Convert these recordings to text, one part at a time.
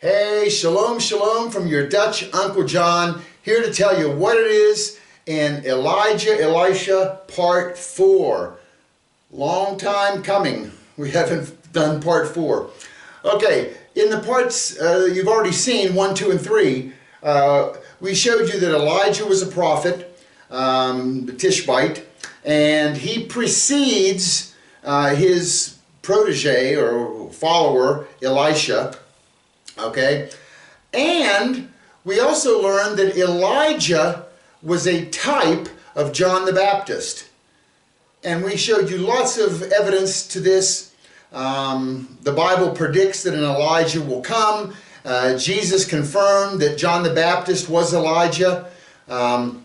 Hey, shalom, shalom from your Dutch Uncle John, here to tell you what it is in Elijah, Elisha, part four. Long time coming. We haven't done part four. Okay, in the parts uh, you've already seen, one, two, and three, uh, we showed you that Elijah was a prophet, um, the Tishbite, and he precedes uh, his protege or follower, Elisha, Okay? And we also learned that Elijah was a type of John the Baptist. And we showed you lots of evidence to this. Um, the Bible predicts that an Elijah will come. Uh, Jesus confirmed that John the Baptist was Elijah. Um,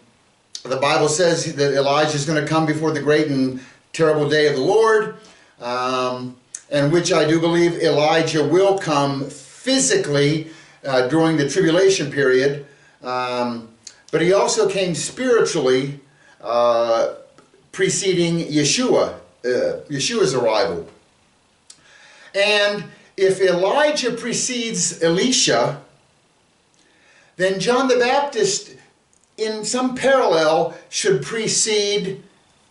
the Bible says that Elijah is going to come before the great and terrible day of the Lord, um, and which I do believe Elijah will come physically uh, during the tribulation period, um, but he also came spiritually uh, preceding Yeshua, uh, Yeshua's arrival. And if Elijah precedes Elisha, then John the Baptist, in some parallel, should precede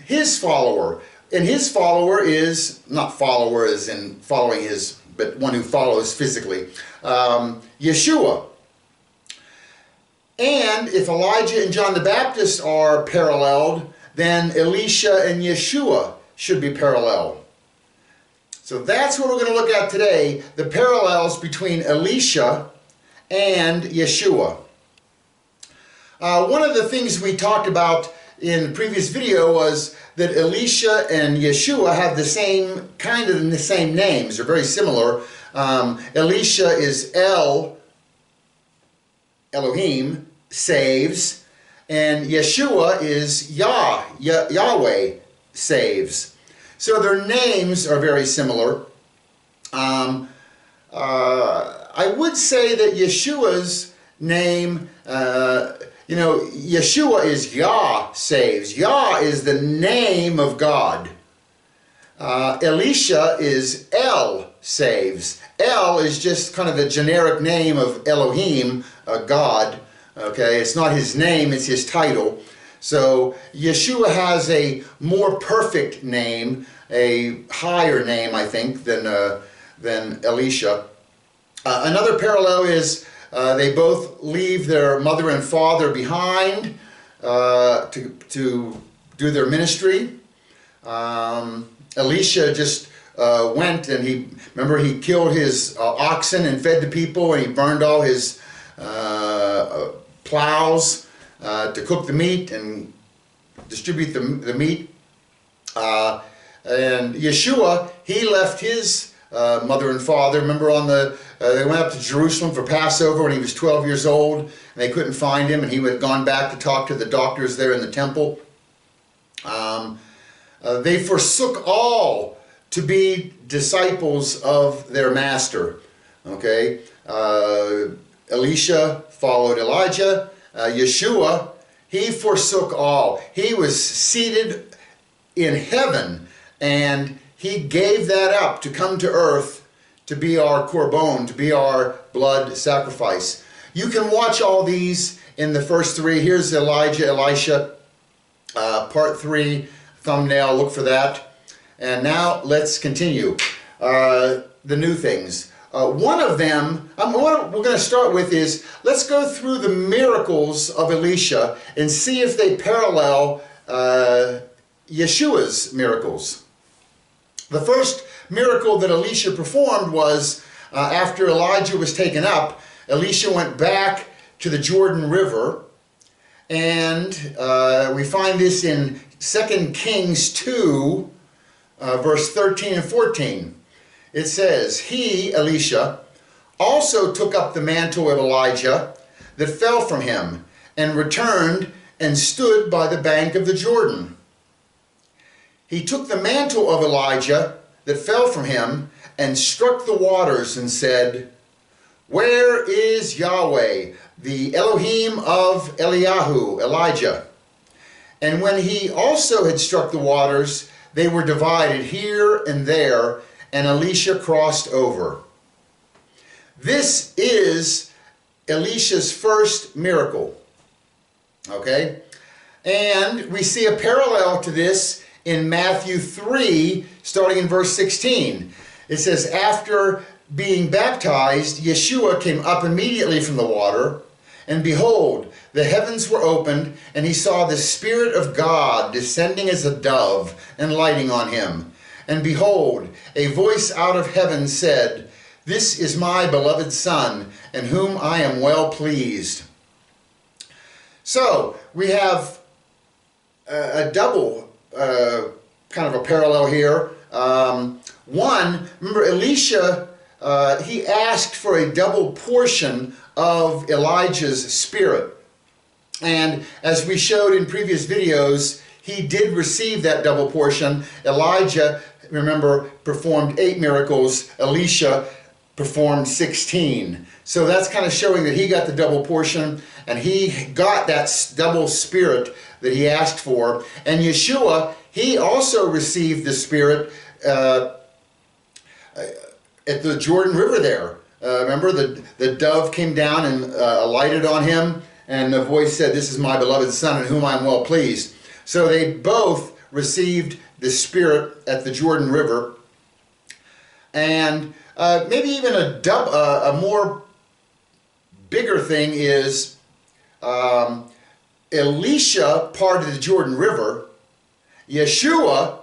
his follower. And his follower is, not follower as in following his but one who follows physically. Um, Yeshua. And if Elijah and John the Baptist are paralleled, then Elisha and Yeshua should be parallel. So that's what we're going to look at today, the parallels between Elisha and Yeshua. Uh, one of the things we talked about in the previous video was that Elisha and Yeshua have the same, kind of the same names. They're very similar. Um, Elisha is El, Elohim, saves, and Yeshua is Yah, Yah Yahweh, saves. So their names are very similar. Um, uh, I would say that Yeshua's name uh, you know, Yeshua is Yah saves. Yah is the name of God. Uh, Elisha is El saves. El is just kind of the generic name of Elohim, a God. Okay, it's not his name, it's his title. So Yeshua has a more perfect name, a higher name, I think, than, uh, than Elisha. Uh, another parallel is uh, they both leave their mother and father behind uh, to, to do their ministry. Um, Elisha just uh, went and he, remember, he killed his uh, oxen and fed the people and he burned all his uh, plows to cook the meat and distribute the, the meat. and Yeshua, he left his mother and father. Remember on the, uh, they went up to Jerusalem for Passover when he was 12 years old and they couldn't find him and he had gone back to talk to the doctors there in the temple. Um, uh, they forsook all to be disciples of their master. Okay, uh, Elisha followed Elijah. Uh, Yeshua, he forsook all. He was seated in heaven and he gave that up to come to earth to be our korban, to be our blood sacrifice. You can watch all these in the first three. Here's Elijah, Elisha, uh, part three, thumbnail, look for that. And now let's continue. Uh, the new things. Uh, one of them, um, what we're going to start with is, let's go through the miracles of Elisha and see if they parallel uh, Yeshua's miracles. The first miracle that Elisha performed was uh, after Elijah was taken up, Elisha went back to the Jordan River, and uh, we find this in 2 Kings 2, uh, verse 13 and 14. It says, He, Elisha, also took up the mantle of Elijah that fell from him, and returned and stood by the bank of the Jordan he took the mantle of Elijah that fell from him and struck the waters and said, Where is Yahweh, the Elohim of Eliyahu, Elijah? And when he also had struck the waters, they were divided here and there, and Elisha crossed over. this is Elisha's first miracle. Okay? And we see a parallel to this in Matthew 3, starting in verse 16. It says, After being baptized, Yeshua came up immediately from the water, and behold, the heavens were opened, and he saw the Spirit of God descending as a dove and lighting on him. And behold, a voice out of heaven said, This is my beloved Son, in whom I am well pleased. So, we have a, a double uh, kind of a parallel here. Um, one, remember Elisha, uh, he asked for a double portion of Elijah's spirit. And as we showed in previous videos, he did receive that double portion. Elijah, remember, performed eight miracles. Elisha performed 16. So that's kind of showing that he got the double portion and he got that double spirit that he asked for. And Yeshua, he also received the spirit uh, at the Jordan River there. Uh, remember, the, the dove came down and uh, alighted on him, and the voice said, This is my beloved Son in whom I'm well pleased. So they both received the Spirit at the Jordan River. And uh, maybe even a, dub, uh, a more bigger thing is um, Elisha parted the Jordan River, Yeshua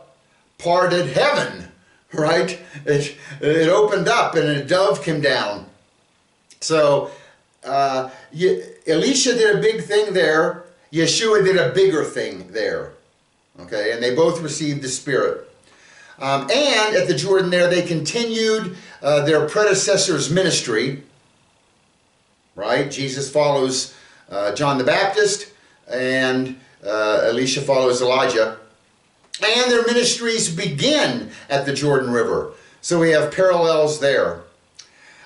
parted heaven right? It, it opened up and a dove came down. So uh, Elisha did a big thing there. Yeshua did a bigger thing there. Okay, and they both received the Spirit. Um, and at the Jordan there, they continued uh, their predecessor's ministry. Right? Jesus follows uh, John the Baptist, and uh, Elisha follows Elijah and their ministries begin at the Jordan River. So we have parallels there.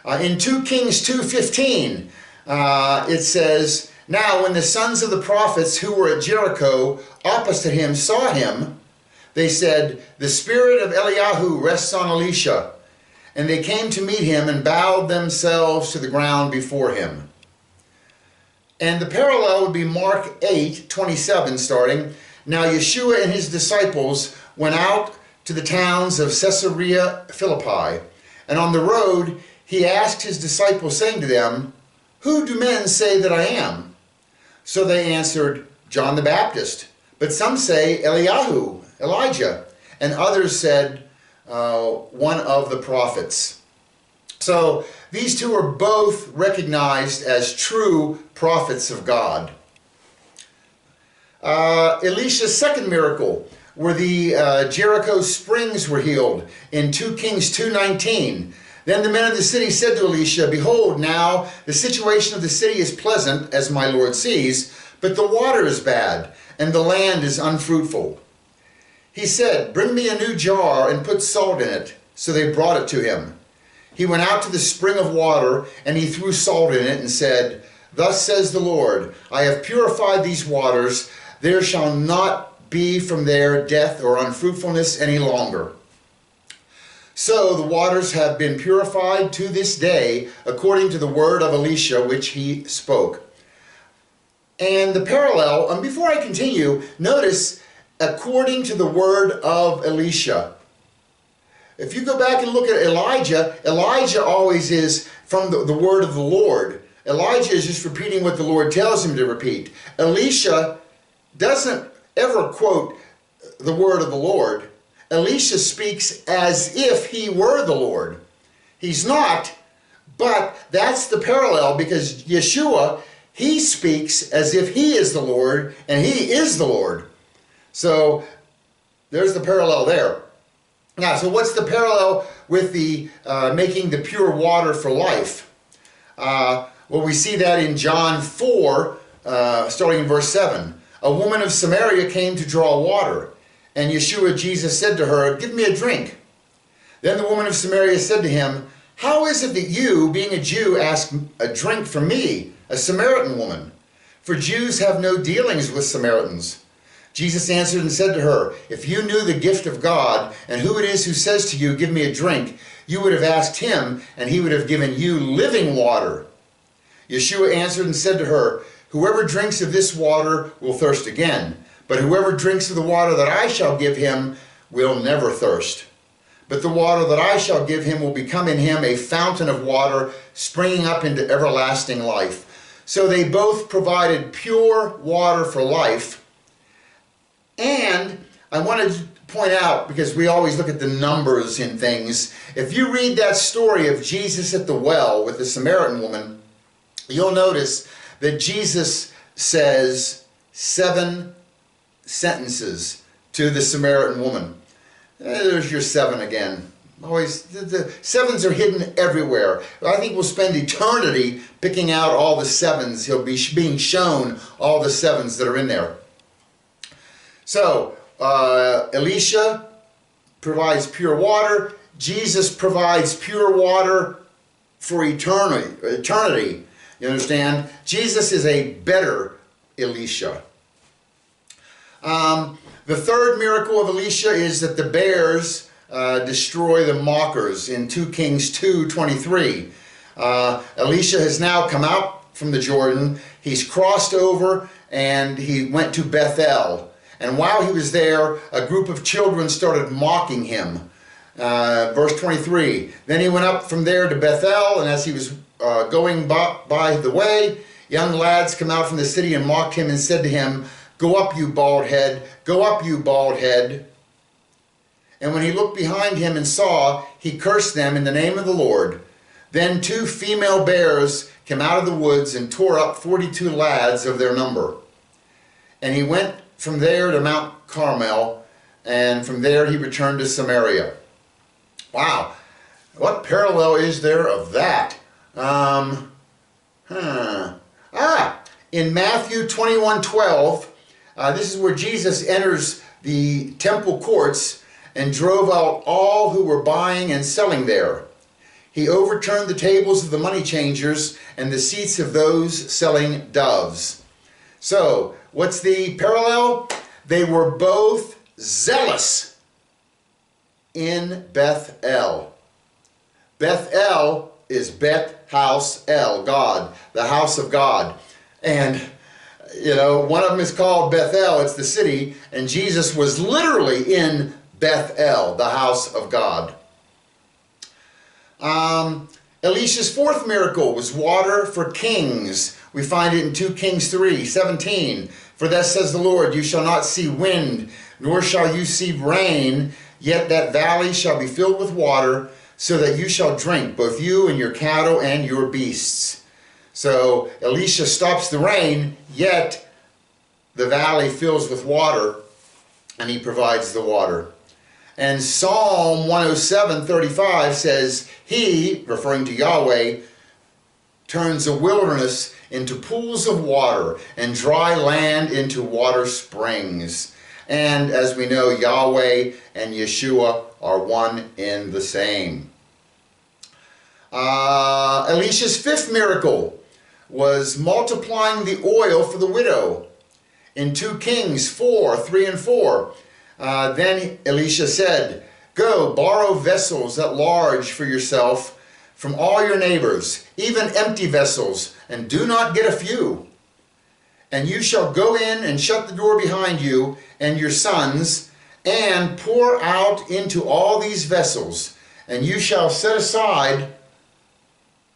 Uh, in 2 Kings 2.15, uh, it says, Now when the sons of the prophets who were at Jericho opposite him saw him, they said, The spirit of Eliyahu rests on Elisha. And they came to meet him and bowed themselves to the ground before him. And the parallel would be Mark 8, 27 starting. Now Yeshua and his disciples went out to the towns of Caesarea Philippi, and on the road he asked his disciples, saying to them, Who do men say that I am? So they answered, John the Baptist. But some say Eliyahu, Elijah, and others said, uh, one of the prophets. So these two are both recognized as true prophets of God. Uh, Elisha's second miracle, where the uh, Jericho springs were healed in 2 Kings 2.19. Then the men of the city said to Elisha, Behold, now the situation of the city is pleasant, as my Lord sees, but the water is bad, and the land is unfruitful. He said, Bring me a new jar and put salt in it. So they brought it to him. He went out to the spring of water, and he threw salt in it, and said, Thus says the Lord, I have purified these waters, there shall not be from there death or unfruitfulness any longer. So the waters have been purified to this day, according to the word of Elisha which he spoke. And the parallel, and before I continue, notice according to the word of Elisha. If you go back and look at Elijah, Elijah always is from the, the word of the Lord. Elijah is just repeating what the Lord tells him to repeat. Elisha doesn't ever quote the word of the Lord. Elisha speaks as if he were the Lord. He's not, but that's the parallel because Yeshua, he speaks as if he is the Lord and he is the Lord. So there's the parallel there. Now, so what's the parallel with the uh, making the pure water for life? Uh, well, we see that in John 4, uh, starting in verse 7 a woman of Samaria came to draw water. And Yeshua, Jesus, said to her, Give me a drink. Then the woman of Samaria said to him, How is it that you, being a Jew, ask a drink from me, a Samaritan woman? For Jews have no dealings with Samaritans. Jesus answered and said to her, If you knew the gift of God, and who it is who says to you, Give me a drink, you would have asked him, and he would have given you living water. Yeshua answered and said to her, Whoever drinks of this water will thirst again, but whoever drinks of the water that I shall give him will never thirst. But the water that I shall give him will become in him a fountain of water springing up into everlasting life. So they both provided pure water for life. And I wanted to point out, because we always look at the numbers in things, if you read that story of Jesus at the well with the Samaritan woman, you'll notice that Jesus says seven sentences to the Samaritan woman. There's your seven again. Always, the, the, sevens are hidden everywhere. I think we'll spend eternity picking out all the sevens. He'll be being shown all the sevens that are in there. So, uh, Elisha provides pure water. Jesus provides pure water for eternity. Eternity. You understand? Jesus is a better Elisha. Um, the third miracle of Elisha is that the bears uh, destroy the mockers in 2 Kings 2 23. Uh, Elisha has now come out from the Jordan. He's crossed over and he went to Bethel. And while he was there, a group of children started mocking him. Uh, verse 23 Then he went up from there to Bethel, and as he was uh, going by, by the way, young lads come out from the city and mocked him and said to him, Go up, you bald head. Go up, you bald head. And when he looked behind him and saw, he cursed them in the name of the Lord. Then two female bears came out of the woods and tore up 42 lads of their number. And he went from there to Mount Carmel, and from there he returned to Samaria. Wow, what parallel is there of that? Um, huh. Ah, in Matthew 21 12, uh, this is where Jesus enters the temple courts and drove out all who were buying and selling there. He overturned the tables of the money changers and the seats of those selling doves. So, what's the parallel? They were both zealous in Bethel. Bethel is Beth House El, God, the house of God. And you know, one of them is called Bethel, it's the city, and Jesus was literally in Bethel, the house of God. Um, Elisha's fourth miracle was water for kings. We find it in 2 Kings 3 17. For thus says the Lord, You shall not see wind, nor shall you see rain, yet that valley shall be filled with water, so that you shall drink, both you and your cattle and your beasts. So Elisha stops the rain, yet the valley fills with water, and he provides the water. And Psalm 107 35 says, He, referring to Yahweh, turns a wilderness into pools of water and dry land into water springs. And as we know, Yahweh and Yeshua are one in the same. Uh, Elisha's fifth miracle was multiplying the oil for the widow. In 2 Kings 4 3 and 4, uh, then Elisha said, Go, borrow vessels at large for yourself from all your neighbors, even empty vessels, and do not get a few. And you shall go in and shut the door behind you and your sons, and pour out into all these vessels, and you shall set aside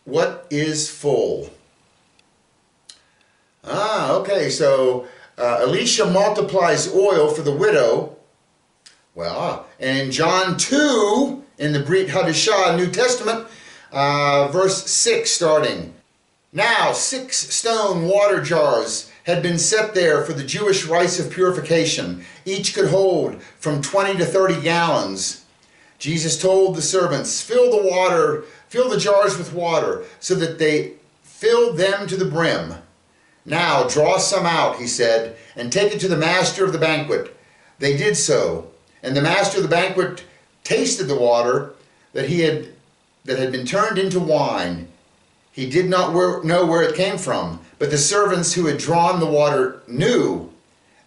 what is full. Ah, okay, so uh, Elisha multiplies oil for the widow. Well, ah, and in John 2, in the Brit Hadashah New Testament, uh, verse 6 starting. Now, six stone water jars had been set there for the Jewish rites of purification. Each could hold from 20 to 30 gallons. Jesus told the servants, Fill the water, fill the jars with water, so that they filled them to the brim. Now draw some out, he said, and take it to the master of the banquet. They did so, and the master of the banquet tasted the water that he had that had been turned into wine. He did not know where it came from, but the servants who had drawn the water knew.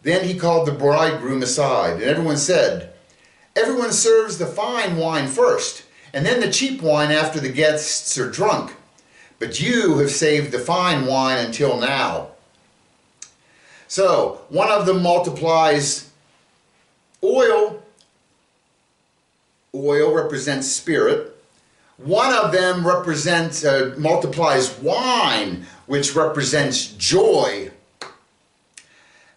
Then he called the bridegroom aside, and everyone said, Everyone serves the fine wine first, and then the cheap wine after the guests are drunk. But you have saved the fine wine until now. So, one of them multiplies oil. Oil represents spirit. One of them represents, uh, multiplies wine, which represents joy.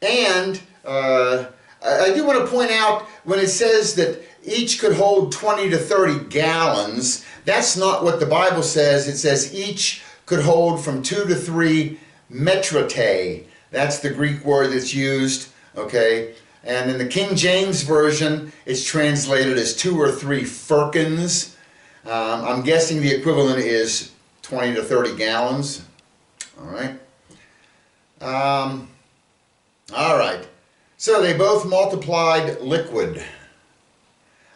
And uh, I do want to point out when it says that each could hold 20 to 30 gallons, that's not what the Bible says. It says each could hold from two to three metrate. That's the Greek word that's used, okay? And in the King James Version, it's translated as two or three firkins. Um, I'm guessing the equivalent is 20 to 30 gallons. All right. Um, all right. So they both multiplied liquid.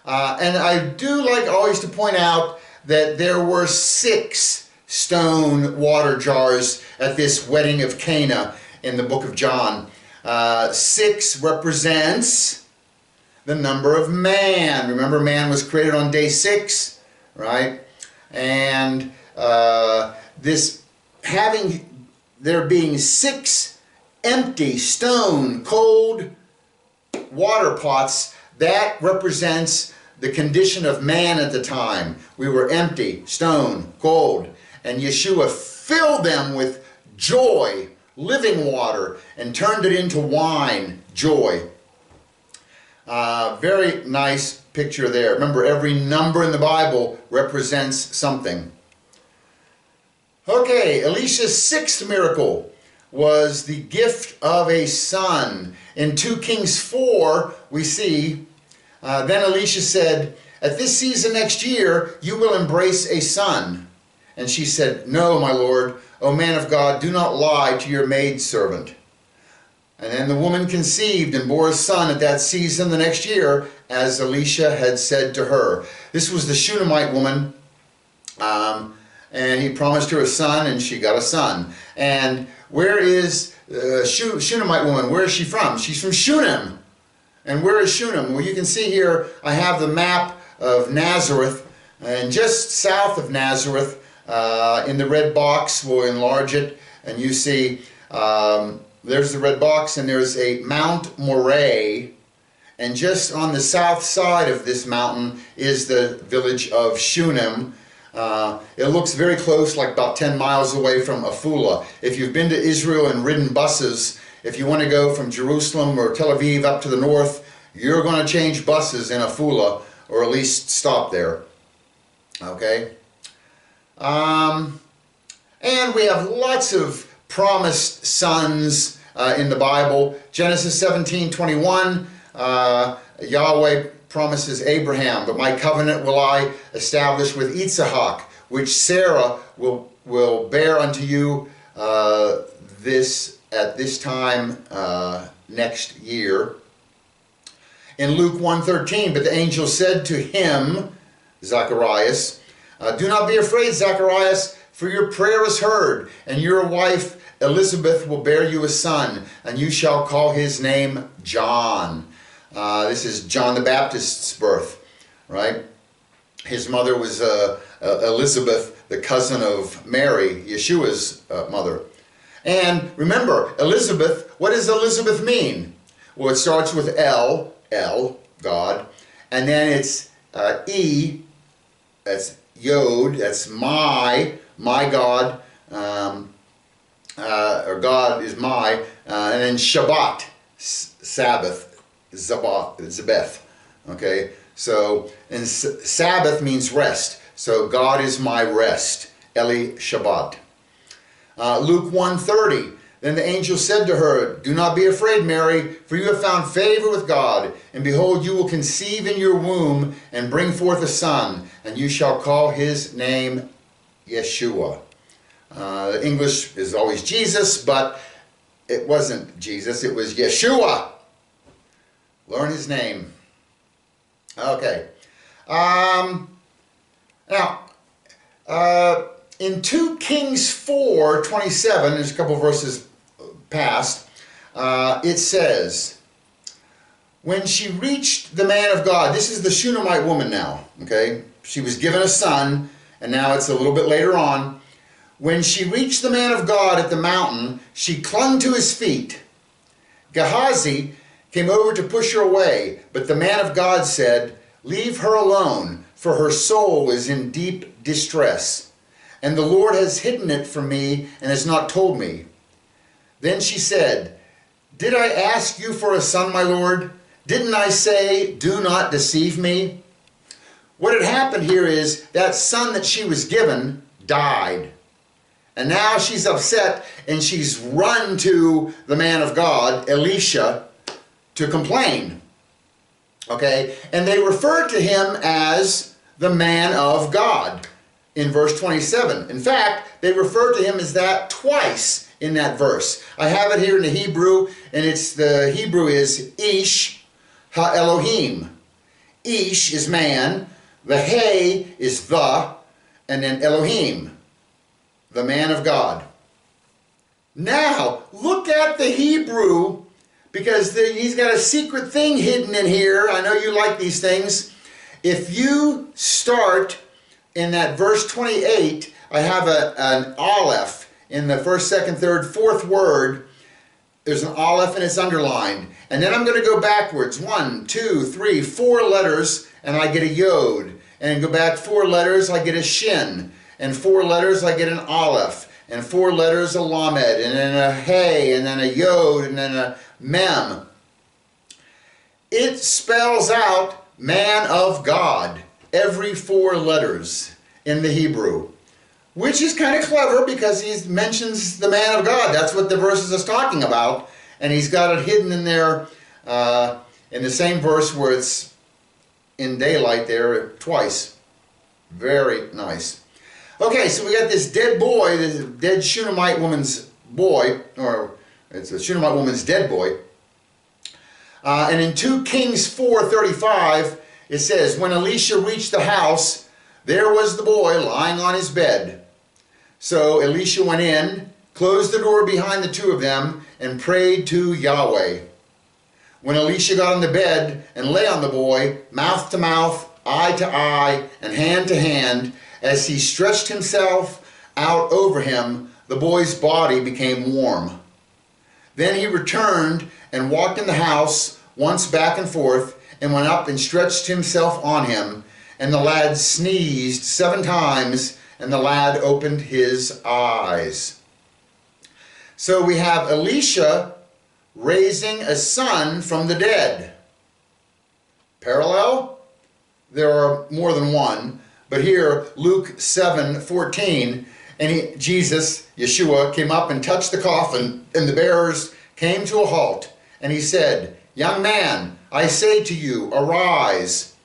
Uh, and I do like always to point out that there were six stone water jars at this wedding of Cana in the book of John. Uh, six represents the number of man. Remember, man was created on day six, right? And uh, this having there being six empty, stone, cold water pots, that represents the condition of man at the time. We were empty, stone, cold. And Yeshua filled them with joy, living water, and turned it into wine, joy. Uh, very nice picture there. Remember, every number in the Bible represents something. Okay, Elisha's sixth miracle was the gift of a son. In 2 Kings 4, we see, uh, then Elisha said, At this season next year, you will embrace a son. And she said, No, my lord, O man of God, do not lie to your maidservant. And then the woman conceived and bore a son at that season the next year, as Elisha had said to her. This was the Shunammite woman. Um, and he promised her a son, and she got a son. And where is uh, Shunammite woman? Where is she from? She's from Shunem. And where is Shunem? Well, you can see here I have the map of Nazareth, and just south of Nazareth, uh, in the red box, we'll enlarge it, and you see um, there's the red box, and there's a Mount Moreh. and just on the south side of this mountain is the village of Shunem, uh, it looks very close, like about 10 miles away from Afula. If you've been to Israel and ridden buses, if you want to go from Jerusalem or Tel Aviv up to the north, you're going to change buses in Afula, or at least stop there. Okay? Um, and we have lots of promised sons uh, in the Bible. Genesis 17, 21, uh, Yahweh promises Abraham, but my covenant will I establish with Isaac, which Sarah will, will bear unto you uh, this at this time uh, next year. In Luke 1.13, but the angel said to him, Zacharias, uh, Do not be afraid, Zacharias, for your prayer is heard, and your wife Elizabeth will bear you a son, and you shall call his name John. Uh, this is John the Baptist's birth, right? His mother was uh, uh, Elizabeth, the cousin of Mary, Yeshua's uh, mother. And remember, Elizabeth, what does Elizabeth mean? Well, it starts with L, L, God, and then it's uh, E, that's Yod, that's my, my God, um, uh, or God is my, and then Shabbat, Sabbath, Zabeth. Okay, so and Sabbath means rest. So God is my rest. Eli Shabbat. Uh, Luke 1:30. Then the angel said to her, Do not be afraid, Mary, for you have found favor with God. And behold, you will conceive in your womb and bring forth a son, and you shall call his name Yeshua. Uh, English is always Jesus, but it wasn't Jesus, it was Yeshua. Learn his name. Okay. Um, now, uh, in 2 Kings 4 27, there's a couple verses past, uh, it says, When she reached the man of God, this is the Shunammite woman now, okay? she was given a son, and now it's a little bit later on. When she reached the man of God at the mountain, she clung to his feet. Gehazi came over to push her away, but the man of God said, Leave her alone, for her soul is in deep distress, and the Lord has hidden it from me and has not told me. Then she said, Did I ask you for a son, my Lord? Didn't I say, Do not deceive me? What had happened here is that son that she was given died. And now she's upset and she's run to the man of God, Elisha, to complain. Okay? And they refer to him as the man of God in verse 27. In fact, they refer to him as that twice in that verse. I have it here in the Hebrew, and it's the Hebrew is Ish Ha Elohim. Ish is man, the He is the, and then Elohim, the man of God. Now, look at the Hebrew because the, he's got a secret thing hidden in here. I know you like these things. If you start in that verse 28, I have a, an aleph in the first, second, third, fourth word. There's an aleph and it's underlined. And then I'm going to go backwards. One, two, three, four letters, and I get a yod. And go back four letters, I get a shin. And four letters, I get an aleph. And four letters, a lamed. And then a hey, and then a yod, and then a mem. It spells out man of God, every four letters in the Hebrew. Which is kind of clever because he mentions the man of God. That's what the verses is talking about. And he's got it hidden in there uh, in the same verse where it's in daylight there twice. Very nice. Okay, so we got this dead boy, this dead Shunammite woman's boy, or it's a Shunammite woman's dead boy. Uh, and in 2 Kings 4.35, it says, When Elisha reached the house, there was the boy lying on his bed. So Elisha went in, closed the door behind the two of them, and prayed to Yahweh. When Elisha got on the bed and lay on the boy, mouth to mouth, eye to eye, and hand to hand, as he stretched himself out over him, the boy's body became warm. Then he returned and walked in the house once back and forth, and went up and stretched himself on him. And the lad sneezed seven times, and the lad opened his eyes. So we have Elisha raising a son from the dead. Parallel? There are more than one, but here Luke 7 14, and he, Jesus, Yeshua, came up and touched the coffin, and the bearers came to a halt, and he said, Young man, I say to you, arise.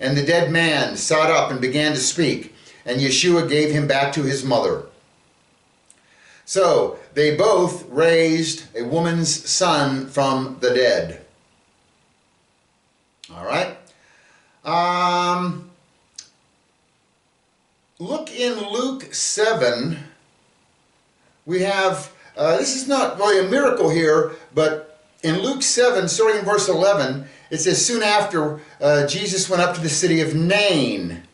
And the dead man sat up and began to speak, and Yeshua gave him back to his mother. So they both raised a woman's son from the dead. All right. Um, look in Luke 7. We have, uh, this is not really a miracle here, but in Luke 7, starting in verse 11, it says, Soon after, uh, Jesus went up to the city of Nain.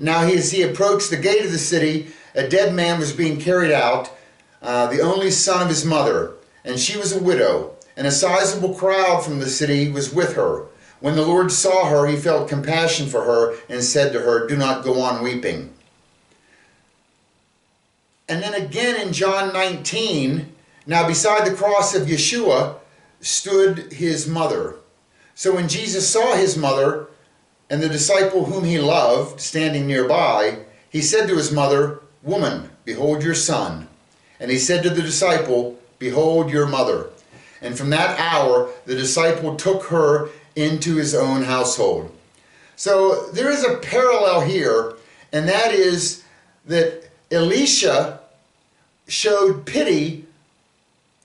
Now, he, as he approached the gate of the city, a dead man was being carried out uh, the only son of his mother, and she was a widow, and a sizable crowd from the city was with her. When the Lord saw her, he felt compassion for her and said to her, Do not go on weeping. And then again in John 19, now beside the cross of Yeshua stood his mother. So when Jesus saw his mother and the disciple whom he loved standing nearby, he said to his mother, Woman, behold your son. And he said to the disciple, Behold your mother. And from that hour, the disciple took her into his own household. So there is a parallel here, and that is that Elisha showed pity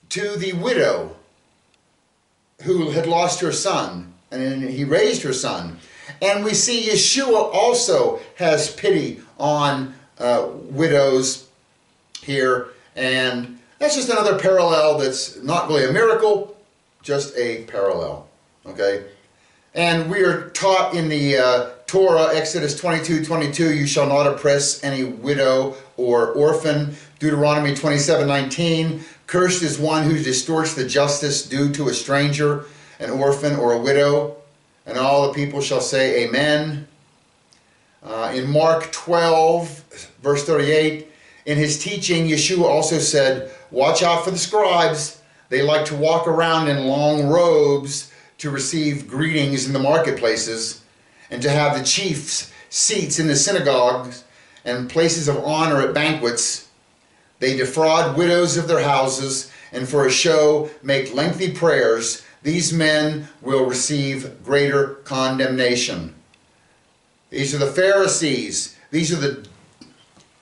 to the widow who had lost her son, and he raised her son. And we see Yeshua also has pity on uh, widows here and that's just another parallel that's not really a miracle, just a parallel. Okay? And we are taught in the uh, Torah, Exodus 22 22, you shall not oppress any widow or orphan. Deuteronomy 27 19, cursed is one who distorts the justice due to a stranger, an orphan, or a widow. And all the people shall say, Amen. Uh, in Mark 12, verse 38, in his teaching, Yeshua also said, Watch out for the scribes. They like to walk around in long robes to receive greetings in the marketplaces and to have the chiefs' seats in the synagogues and places of honor at banquets. They defraud widows of their houses and for a show make lengthy prayers. These men will receive greater condemnation. These are the Pharisees. These are the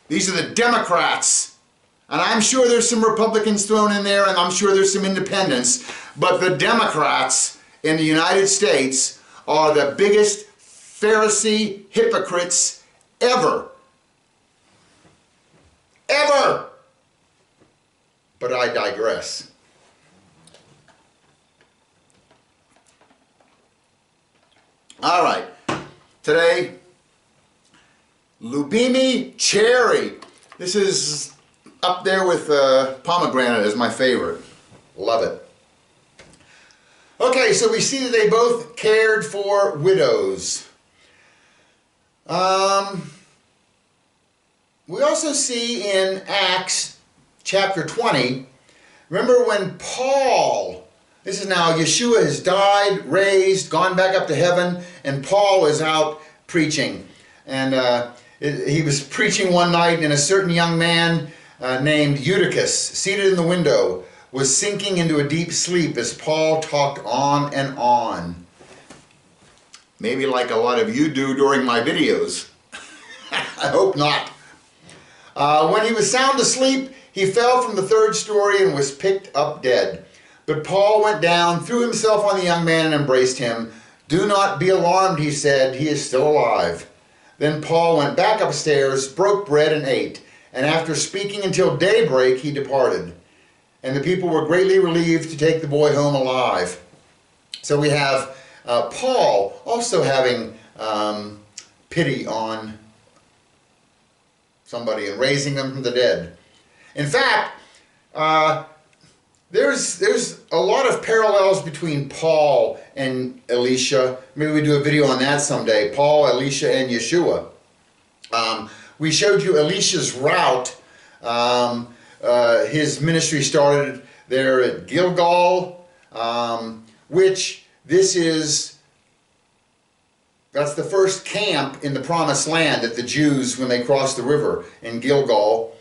these are the Democrats. And I'm sure there's some Republicans thrown in there and I'm sure there's some independents, but the Democrats in the United States are the biggest Pharisee hypocrites ever. Ever! But I digress. All right. Today, Lubimi Cherry. This is up there with uh, pomegranate as my favorite. Love it. Okay, so we see that they both cared for widows. Um, we also see in Acts chapter 20, remember when Paul, this is now Yeshua has died, raised, gone back up to heaven, and Paul is out preaching. And uh, it, he was preaching one night, and a certain young man uh, named Eutychus, seated in the window, was sinking into a deep sleep as Paul talked on and on. Maybe like a lot of you do during my videos. I hope not. Uh, when he was sound asleep, he fell from the third story and was picked up dead. But Paul went down, threw himself on the young man, and embraced him. Do not be alarmed, he said, he is still alive. Then Paul went back upstairs, broke bread, and ate. And after speaking until daybreak, he departed and the people were greatly relieved to take the boy home alive. So we have uh, Paul also having um, pity on somebody and raising them from the dead. In fact, uh, there's there's a lot of parallels between Paul and Elisha. Maybe we do a video on that someday. Paul, Elisha, and Yeshua. Um, we showed you Elisha's route. Um, uh, his ministry started there at Gilgal, um, which this is, that's the first camp in the promised land that the Jews, when they crossed the river in Gilgal,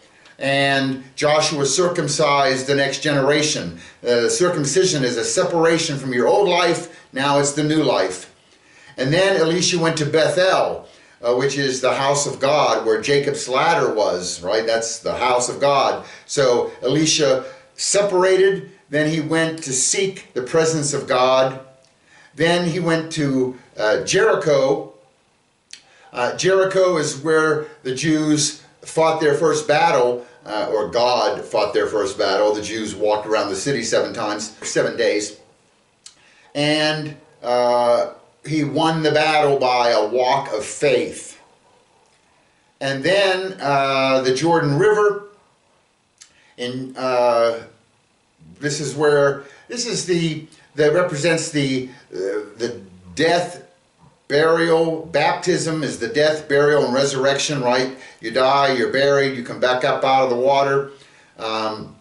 and Joshua circumcised the next generation. Uh, circumcision is a separation from your old life, now it's the new life. And then Elisha went to Bethel, uh, which is the house of God, where Jacob's ladder was, right? That's the house of God. So Elisha separated, then he went to seek the presence of God. Then he went to uh, Jericho. Uh, Jericho is where the Jews fought their first battle, uh, or God fought their first battle. The Jews walked around the city seven times, seven days. And uh, he won the battle by a walk of faith. And then uh, the Jordan River, and uh, this is where this is the that represents the uh, the death, burial, baptism is the death, burial, and resurrection. Right? You die, you're buried, you come back up out of the water. Um,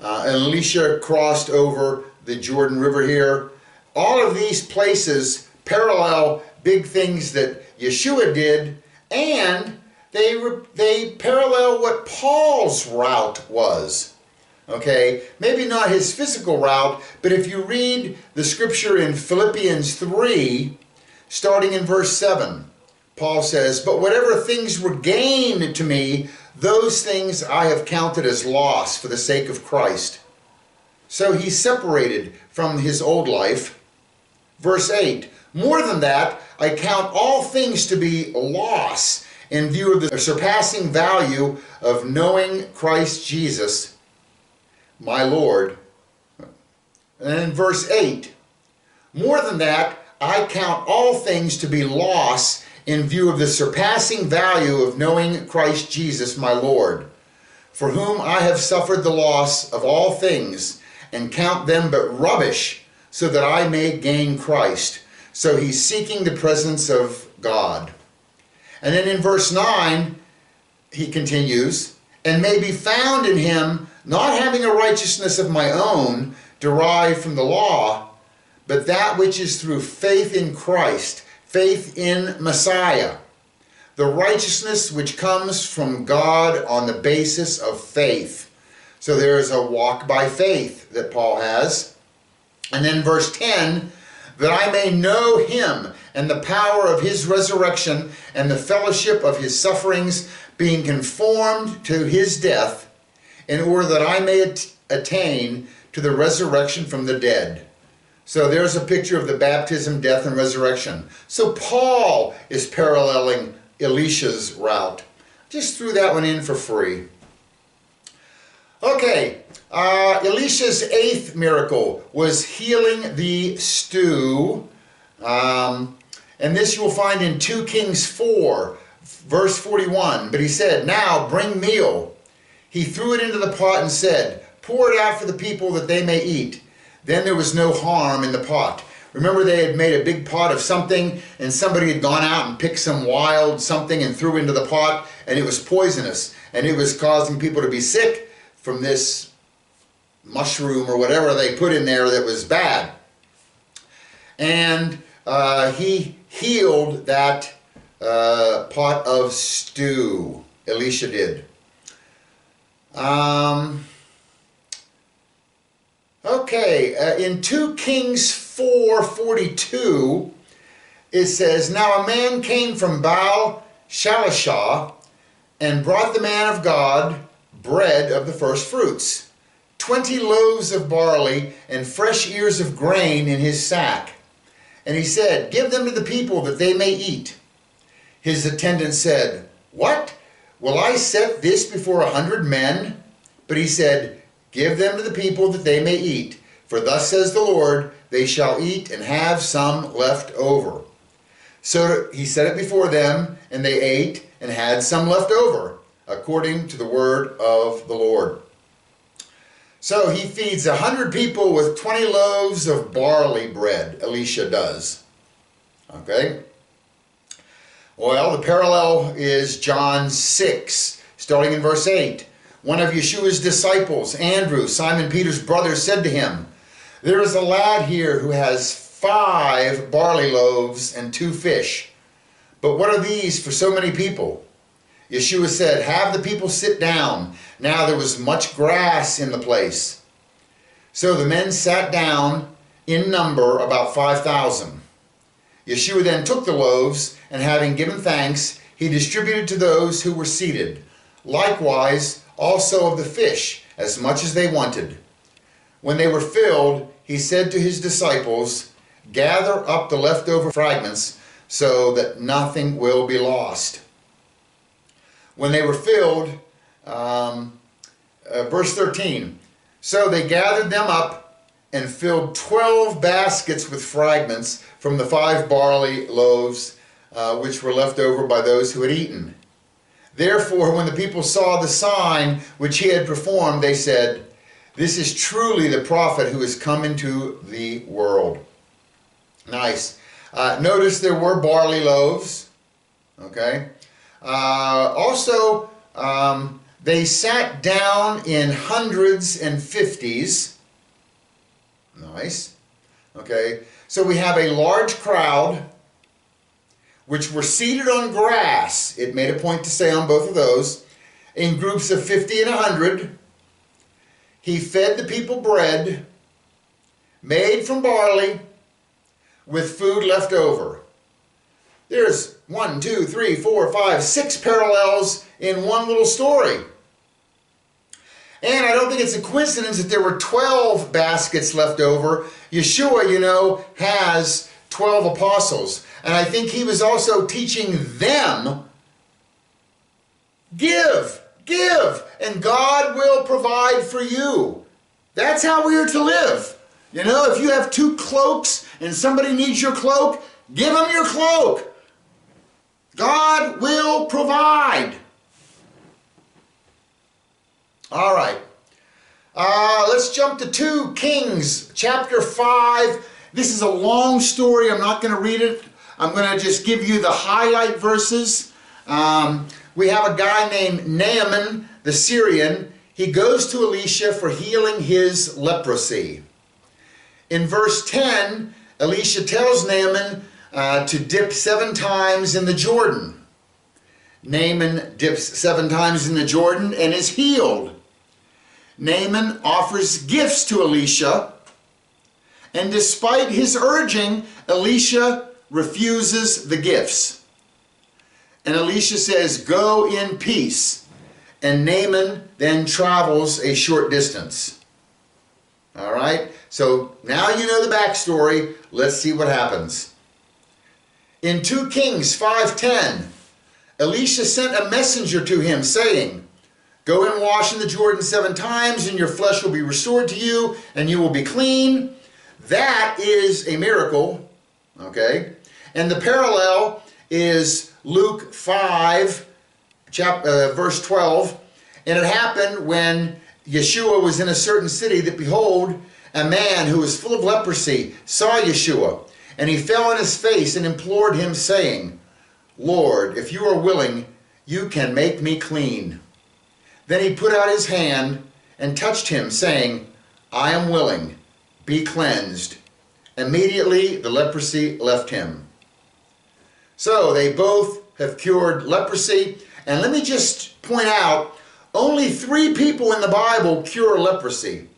uh, and Elisha crossed over the Jordan River here all of these places parallel big things that Yeshua did, and they, they parallel what Paul's route was. Okay, maybe not his physical route, but if you read the scripture in Philippians 3, starting in verse 7, Paul says, But whatever things were gained to me, those things I have counted as loss for the sake of Christ. So he separated from his old life Verse 8 More than that, I count all things to be loss in view of the surpassing value of knowing Christ Jesus, my Lord. And in verse 8 More than that, I count all things to be loss in view of the surpassing value of knowing Christ Jesus my Lord, for whom I have suffered the loss of all things, and count them but rubbish, so that I may gain Christ. So he's seeking the presence of God. And then in verse 9, he continues, and may be found in him, not having a righteousness of my own derived from the law, but that which is through faith in Christ, faith in Messiah, the righteousness which comes from God on the basis of faith. So there is a walk by faith that Paul has. And then verse 10 that I may know him and the power of his resurrection and the fellowship of his sufferings, being conformed to his death, in order that I may attain to the resurrection from the dead. So there's a picture of the baptism, death, and resurrection. So Paul is paralleling Elisha's route. Just threw that one in for free. Okay, uh, Elisha's eighth miracle was healing the stew. Um, and this you will find in 2 Kings 4, verse 41. But he said, Now bring meal. He threw it into the pot and said, Pour it out for the people that they may eat. Then there was no harm in the pot. Remember, they had made a big pot of something, and somebody had gone out and picked some wild something and threw into the pot, and it was poisonous, and it was causing people to be sick from this mushroom or whatever they put in there that was bad. And uh, he healed that uh, pot of stew. Elisha did. Um, Okay, uh, in 2 Kings 4:42 it says, "Now a man came from Baal Shalishah and brought the man of God bread of the first fruits, 20 loaves of barley and fresh ears of grain in his sack. And he said, Give them to the people that they may eat. His attendant said, What? Will I set this before a hundred men? But he said, Give them to the people that they may eat. For thus says the Lord, they shall eat and have some left over. So he set it before them, and they ate and had some left over, according to the word of the Lord. So he feeds a hundred people with 20 loaves of barley bread, Elisha does. Okay? Well, the parallel is John 6, starting in verse 8. One of Yeshua's disciples, Andrew, Simon Peter's brother, said to him, There is a lad here who has five barley loaves and two fish. But what are these for so many people? Yeshua said, Have the people sit down. Now there was much grass in the place. So the men sat down, in number about 5,000. Yeshua then took the loaves, and having given thanks, he distributed to those who were seated. Likewise, also of the fish, as much as they wanted. When they were filled, he said to his disciples, Gather up the leftover fragments so that nothing will be lost. When they were filled, um, uh, verse 13, so they gathered them up and filled 12 baskets with fragments from the five barley loaves uh, which were left over by those who had eaten. Therefore, when the people saw the sign which he had performed, they said, This is truly the prophet who has come into the world. Nice. Uh, notice there were barley loaves. Okay. Uh, also, um, they sat down in hundreds and fifties. Nice. Okay. So we have a large crowd which were seated on grass, it made a point to say on both of those, in groups of 50 and 100. He fed the people bread made from barley with food left over. There's one, two, three, four, five, six parallels in one little story. And I don't think it's a coincidence that there were 12 baskets left over. Yeshua, you know, has 12 apostles. And I think he was also teaching them give, give, and God will provide for you. That's how we are to live. You know, if you have two cloaks and somebody needs your cloak, give them your cloak. God will provide. All right. Uh, let's jump to 2 Kings chapter 5. This is a long story. I'm not going to read it. I'm going to just give you the highlight verses. Um, we have a guy named Naaman the Syrian. He goes to Elisha for healing his leprosy. In verse 10, Elisha tells Naaman uh, to dip seven times in the Jordan. Naaman dips seven times in the Jordan and is healed. Naaman offers gifts to Elisha, and despite his urging, Elisha refuses the gifts. And Elisha says, Go in peace. And Naaman then travels a short distance. All right? So now you know the backstory. Let's see what happens. In 2 Kings 5.10, Elisha sent a messenger to him saying, Go and wash in the Jordan seven times, and your flesh will be restored to you, and you will be clean. That is a miracle, okay? And the parallel is Luke 5, chapter, uh, verse 12. And it happened when Yeshua was in a certain city that, behold, a man who was full of leprosy saw Yeshua, and he fell on his face and implored him, saying, Lord, if you are willing, you can make me clean. Then he put out his hand and touched him, saying, I am willing, be cleansed. Immediately the leprosy left him. So they both have cured leprosy. And let me just point out, only three people in the Bible cure leprosy.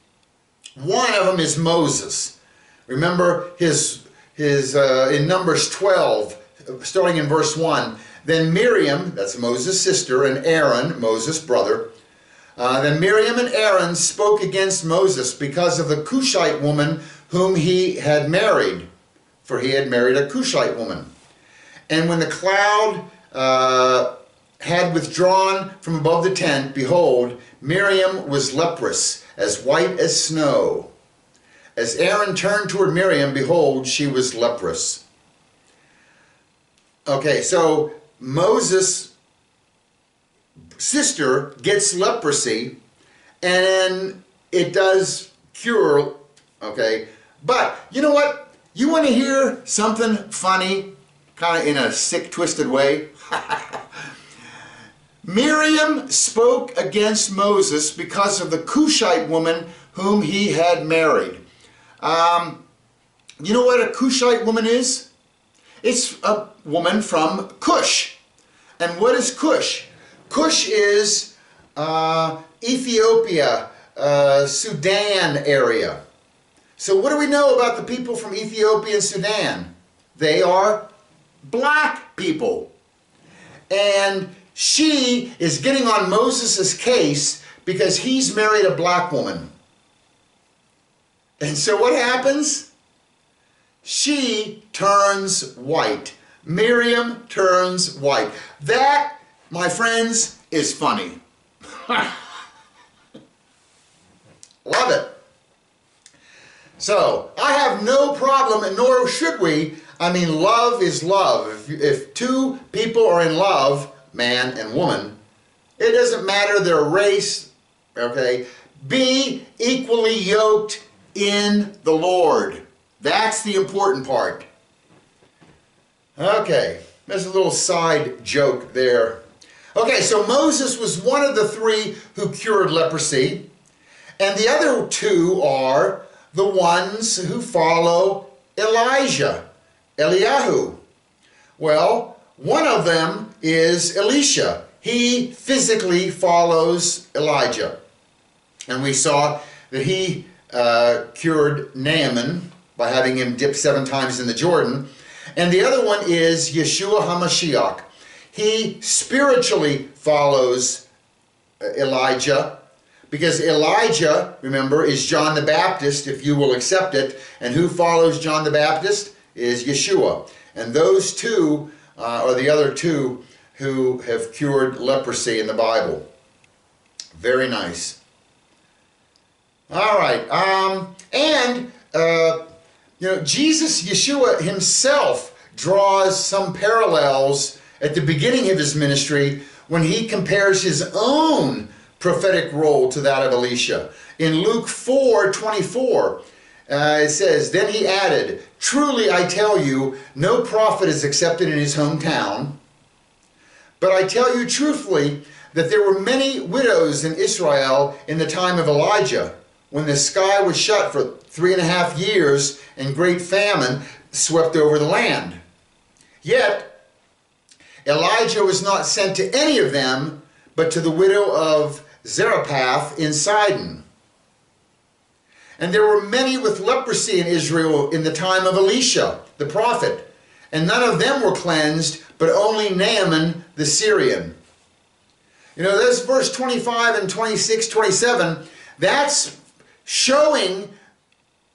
One of them is Moses. Remember his, his uh, in Numbers 12, starting in verse 1. Then Miriam, that's Moses' sister, and Aaron, Moses' brother, uh, then Miriam and Aaron spoke against Moses because of the Cushite woman whom he had married, for he had married a Cushite woman. And when the cloud uh, had withdrawn from above the tent, behold, Miriam was leprous, as white as snow. As Aaron turned toward Miriam, behold, she was leprous. Okay, so Moses sister gets leprosy and it does cure, okay? But you know what? You want to hear something funny, kind of in a sick, twisted way? Miriam spoke against Moses because of the Cushite woman whom he had married. Um, you know what a Cushite woman is? It's a woman from Cush. And what is Cush? Cush is uh, Ethiopia, uh, Sudan area. So what do we know about the people from Ethiopia and Sudan? They are black people. And she is getting on Moses' case because he's married a black woman. And so what happens? She turns white. Miriam turns white. That my friends, is funny. Love it. So, I have no problem, and nor should we. I mean, love is love. If, if two people are in love, man and woman, it doesn't matter their race, okay? Be equally yoked in the Lord. That's the important part. Okay, there's a little side joke there. Okay, so Moses was one of the three who cured leprosy, and the other two are the ones who follow Elijah, Eliyahu. Well, one of them is Elisha. He physically follows Elijah. And we saw that he uh, cured Naaman by having him dip seven times in the Jordan. And the other one is Yeshua HaMashiach. He spiritually follows uh, Elijah because Elijah, remember, is John the Baptist, if you will accept it. And who follows John the Baptist? Is Yeshua. And those two uh, are the other two who have cured leprosy in the Bible. Very nice. All right. Um, and uh, You know, Jesus, Yeshua himself draws some parallels at the beginning of his ministry when he compares his own prophetic role to that of Elisha. In Luke 4 24, uh, it says, Then he added, Truly I tell you, no prophet is accepted in his hometown. But I tell you truthfully that there were many widows in Israel in the time of Elijah, when the sky was shut for three and a half years and great famine swept over the land. Yet, Elijah was not sent to any of them, but to the widow of Zarephath in Sidon. And there were many with leprosy in Israel in the time of Elisha, the prophet, and none of them were cleansed, but only Naaman the Syrian. You know, this verse 25 and 26, 27, that's showing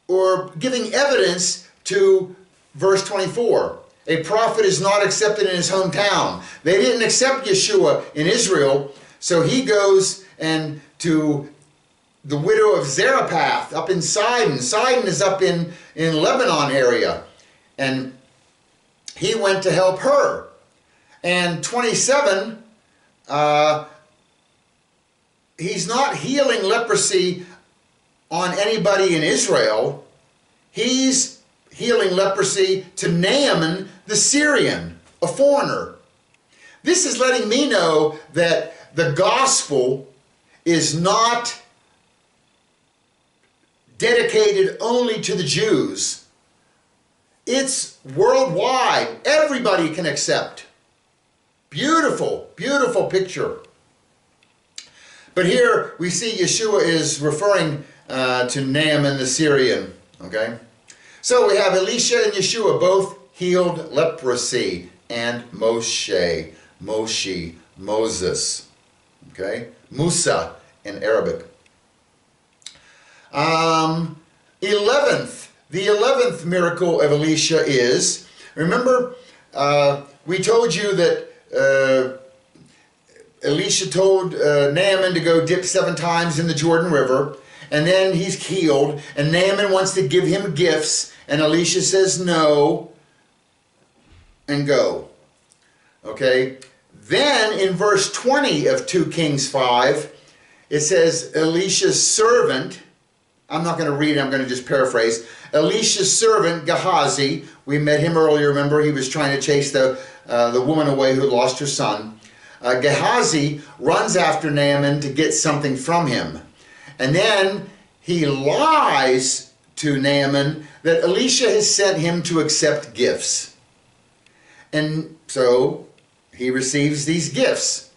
or giving evidence to verse 24. A prophet is not accepted in his hometown. They didn't accept Yeshua in Israel, so he goes and to the widow of Zarephath up in Sidon. Sidon is up in, in Lebanon area. And he went to help her. And 27, uh, he's not healing leprosy on anybody in Israel. He's healing leprosy to Naaman the Syrian, a foreigner. This is letting me know that the gospel is not dedicated only to the Jews. It's worldwide. Everybody can accept. Beautiful, beautiful picture. But here we see Yeshua is referring uh, to Naaman the Syrian. Okay? So we have Elisha and Yeshua both healed leprosy and Moshe, Moshe, Moses. Okay? Musa in Arabic. Um, 11th, the 11th miracle of Elisha is, remember, uh, we told you that uh, Elisha told uh, Naaman to go dip seven times in the Jordan River, and then he's healed, and Naaman wants to give him gifts, and Elisha says no, and go. Okay? Then in verse 20 of 2 Kings 5, it says Elisha's servant, I'm not going to read it, I'm going to just paraphrase. Elisha's servant, Gehazi, we met him earlier, remember? He was trying to chase the, uh, the woman away who lost her son. Uh, Gehazi runs after Naaman to get something from him. And then he lies to Naaman that Elisha has sent him to accept gifts. And so he receives these gifts.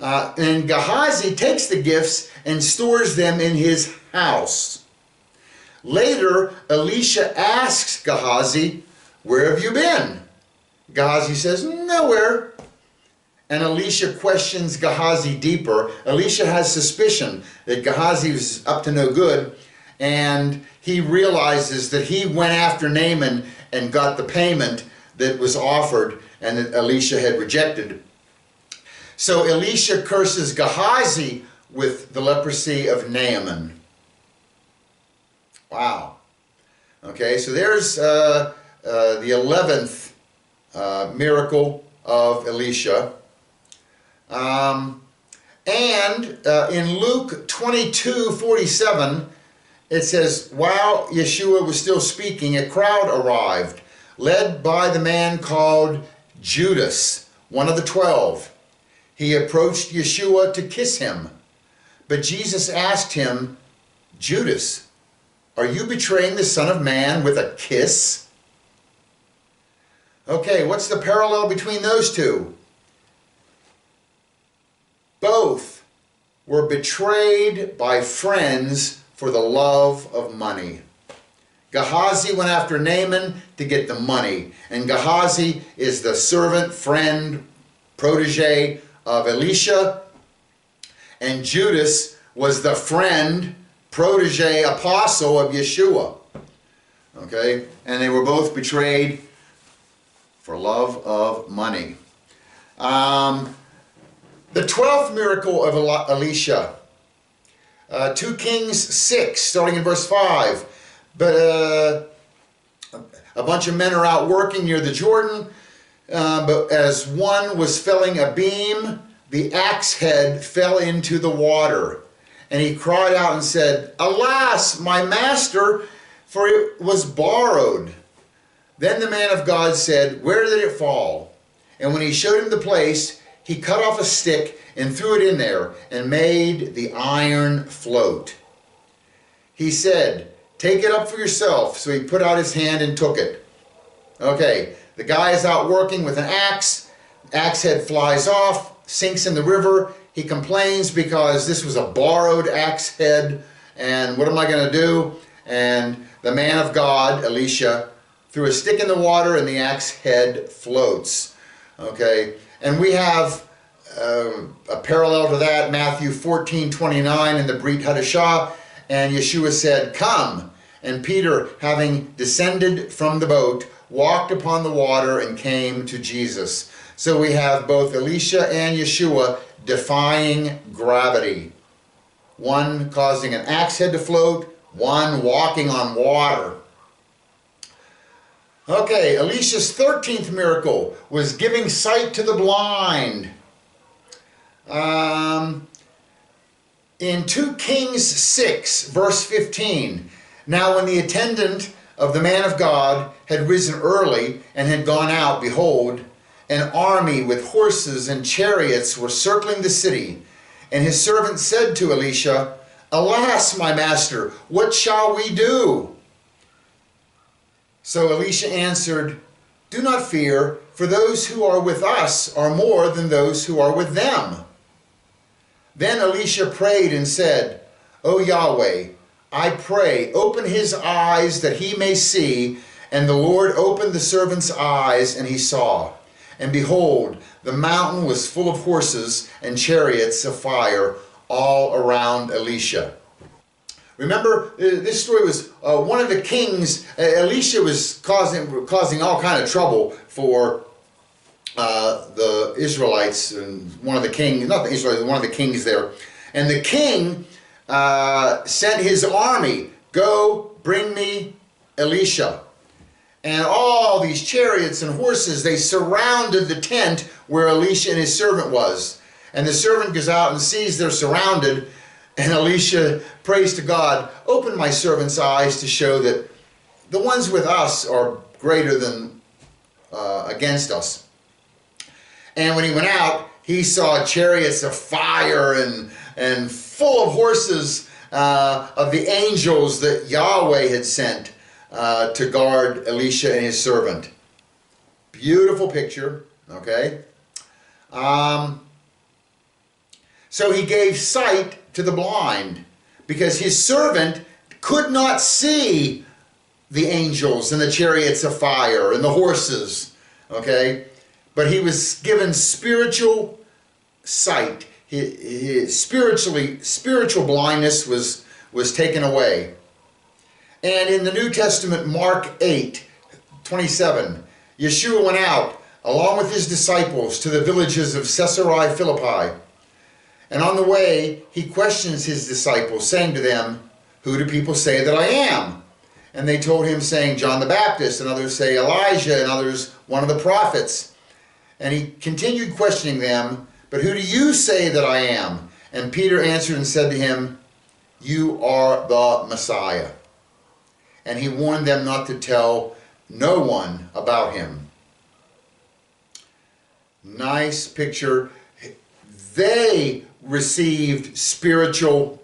Uh, and Gehazi takes the gifts and stores them in his house. Later, Elisha asks Gehazi, Where have you been? Gehazi says, Nowhere. And Elisha questions Gehazi deeper. Elisha has suspicion that Gehazi was up to no good, and he realizes that he went after Naaman and got the payment that was offered and that Elisha had rejected. So Elisha curses Gehazi with the leprosy of Naaman. Wow. Okay, so there's uh, uh, the 11th uh, miracle of Elisha. Um, and uh, in Luke 22 47, it says, While Yeshua was still speaking, a crowd arrived, led by the man called Judas, one of the twelve. He approached Yeshua to kiss him. But Jesus asked him, Judas, are you betraying the Son of Man with a kiss? Okay, what's the parallel between those two? Both were betrayed by friends for the love of money. Gehazi went after Naaman to get the money, and Gehazi is the servant, friend, protege of Elisha, and Judas was the friend, protege, apostle of Yeshua. Okay? And they were both betrayed for love of money. Um, the 12th miracle of Elisha, uh, 2 Kings 6, starting in verse 5. But uh, a bunch of men are out working near the Jordan, uh, but as one was felling a beam, the axe head fell into the water. And he cried out and said, Alas, my master, for it was borrowed. Then the man of God said, Where did it fall? And when he showed him the place, he cut off a stick and threw it in there and made the iron float. He said, Take it up for yourself. So he put out his hand and took it. Okay, the guy is out working with an axe. Axe head flies off, sinks in the river. He complains because this was a borrowed axe head. And what am I going to do? And the man of God, Elisha, threw a stick in the water and the axe head floats. Okay, and we have uh, a parallel to that, Matthew 14, 29 in the Brit Hadashah. And Yeshua said, Come. And Peter, having descended from the boat, walked upon the water and came to Jesus. So we have both Elisha and Yeshua defying gravity. One causing an axe head to float, one walking on water. Okay, Elisha's 13th miracle was giving sight to the blind. Um, in 2 Kings 6, verse 15, now when the attendant of the man of God had risen early and had gone out, behold, an army with horses and chariots were circling the city. And his servant said to Elisha, Alas, my master, what shall we do? So Elisha answered, Do not fear, for those who are with us are more than those who are with them. Then Elisha prayed and said, O Yahweh, I pray, open his eyes that he may see. And the Lord opened the servant's eyes, and he saw. And behold, the mountain was full of horses and chariots of fire all around Elisha. Remember, uh, this story was uh, one of the kings. Uh, Elisha was causing causing all kind of trouble for uh, the Israelites, and one of the kings, not the Israelites, one of the kings there. And the king uh, sent his army, go bring me Elisha. And all these chariots and horses, they surrounded the tent where Elisha and his servant was. And the servant goes out and sees they're surrounded. And Elisha prays to God, open my servant's eyes to show that the ones with us are greater than uh, against us. And when he went out, he saw chariots of fire and, and full of horses uh, of the angels that Yahweh had sent uh, to guard Elisha and his servant. Beautiful picture, okay? Um, so he gave sight to the blind because his servant could not see the angels and the chariots of fire and the horses, okay? But he was given spiritual sight. His spiritually spiritual blindness was was taken away. And in the New Testament, Mark 8, 27, Yeshua went out along with his disciples to the villages of Caesarea Philippi. And on the way, he questions his disciples, saying to them, Who do people say that I am? And they told him, saying, John the Baptist, and others say Elijah, and others one of the prophets. And he continued questioning them, But who do you say that I am? And Peter answered and said to him, You are the Messiah and he warned them not to tell no one about him. Nice picture. They received spiritual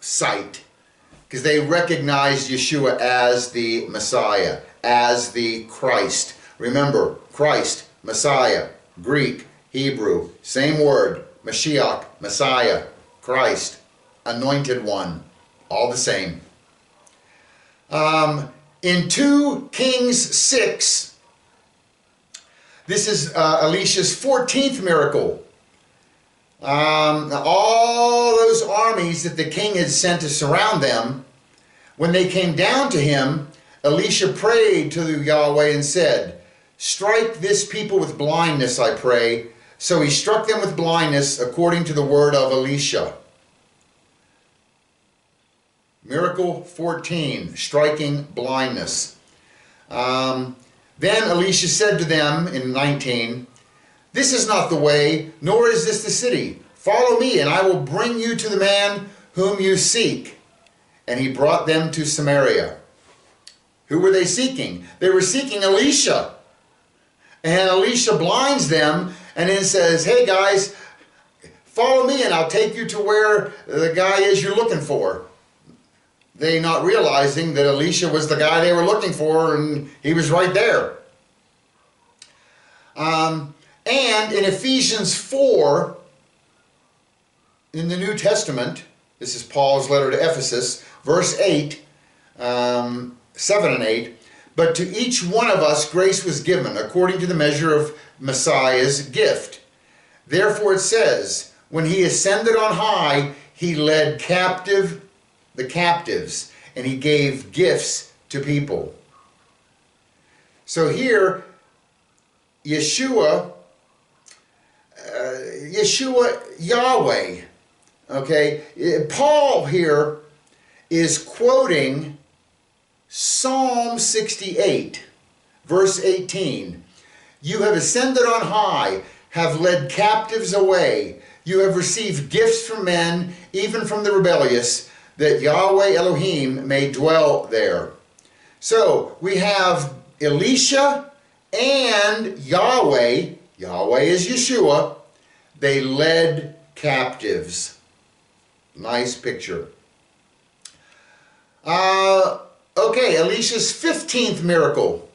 sight because they recognized Yeshua as the Messiah, as the Christ. Remember, Christ, Messiah, Greek, Hebrew, same word, Mashiach, Messiah, Christ, anointed one, all the same. Um, in 2 Kings 6, this is uh, Elisha's 14th miracle. Um, all those armies that the king had sent to surround them, when they came down to him, Elisha prayed to Yahweh and said, Strike this people with blindness, I pray. So he struck them with blindness according to the word of Elisha. Miracle 14, striking blindness. Um, then Elisha said to them in 19, This is not the way, nor is this the city. Follow me, and I will bring you to the man whom you seek. And he brought them to Samaria. Who were they seeking? They were seeking Elisha. And Elisha blinds them and then says, Hey guys, follow me and I'll take you to where the guy is you're looking for. They not realizing that Elisha was the guy they were looking for and he was right there. Um, and in Ephesians 4, in the New Testament, this is Paul's letter to Ephesus, verse 8, um, 7 and 8. But to each one of us grace was given according to the measure of Messiah's gift. Therefore it says, when he ascended on high, he led captive the captives and he gave gifts to people. So here, Yeshua, uh, Yeshua, Yahweh, okay, Paul here is quoting Psalm 68, verse 18. You have ascended on high, have led captives away. You have received gifts from men, even from the rebellious, that Yahweh Elohim may dwell there. So we have Elisha and Yahweh, Yahweh is Yeshua, they led captives. Nice picture. Uh, Okay, Elisha's 15th miracle.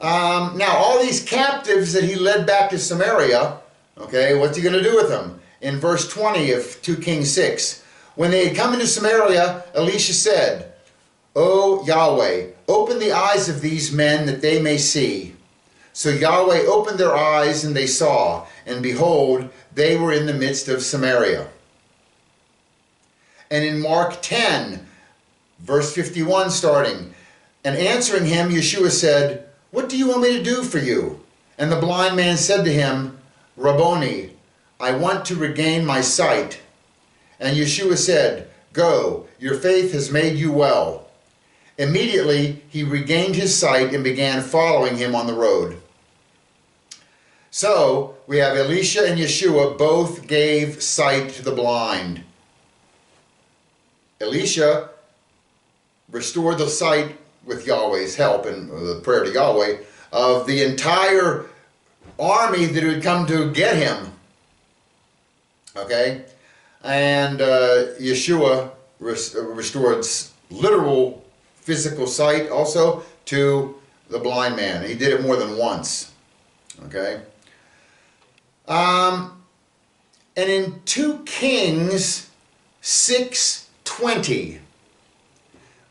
Um, now, all these captives that he led back to Samaria, okay, what's he going to do with them? In verse 20 of 2 Kings 6. When they had come into Samaria, Elisha said, O Yahweh, open the eyes of these men that they may see. So Yahweh opened their eyes, and they saw, and behold, they were in the midst of Samaria. And in Mark 10, Verse 51 starting. And answering him, Yeshua said, What do you want me to do for you? And the blind man said to him, Rabboni, I want to regain my sight. And Yeshua said, Go, your faith has made you well. Immediately he regained his sight and began following him on the road. So we have Elisha and Yeshua both gave sight to the blind. Elisha restored the sight with Yahweh's help and the prayer to Yahweh of the entire army that had come to get him. Okay? And uh, Yeshua res restored literal physical sight also to the blind man. He did it more than once. Okay? Um, and in 2 Kings 6.20,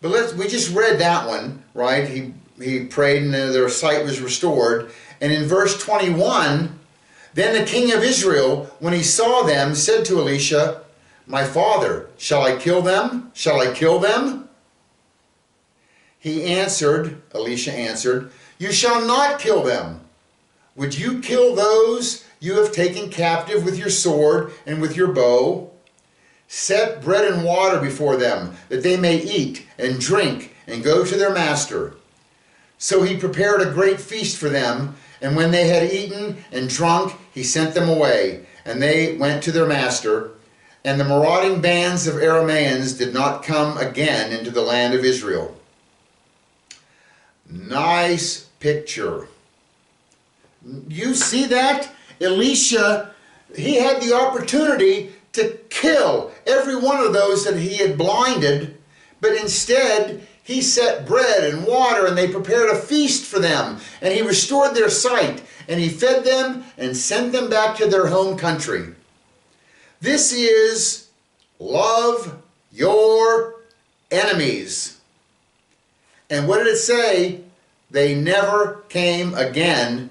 but let's we just read that one, right? He he prayed and their sight was restored. And in verse 21, then the king of Israel, when he saw them, said to Elisha, My father, shall I kill them? Shall I kill them? He answered, Elisha answered, You shall not kill them. Would you kill those you have taken captive with your sword and with your bow? Set bread and water before them, that they may eat and drink and go to their master. So he prepared a great feast for them, and when they had eaten and drunk, he sent them away, and they went to their master. And the marauding bands of Aramaeans did not come again into the land of Israel. Nice picture. You see that? Elisha, he had the opportunity to kill every one of those that he had blinded, but instead he set bread and water and they prepared a feast for them and he restored their sight and he fed them and sent them back to their home country. This is love your enemies. And what did it say? They never came again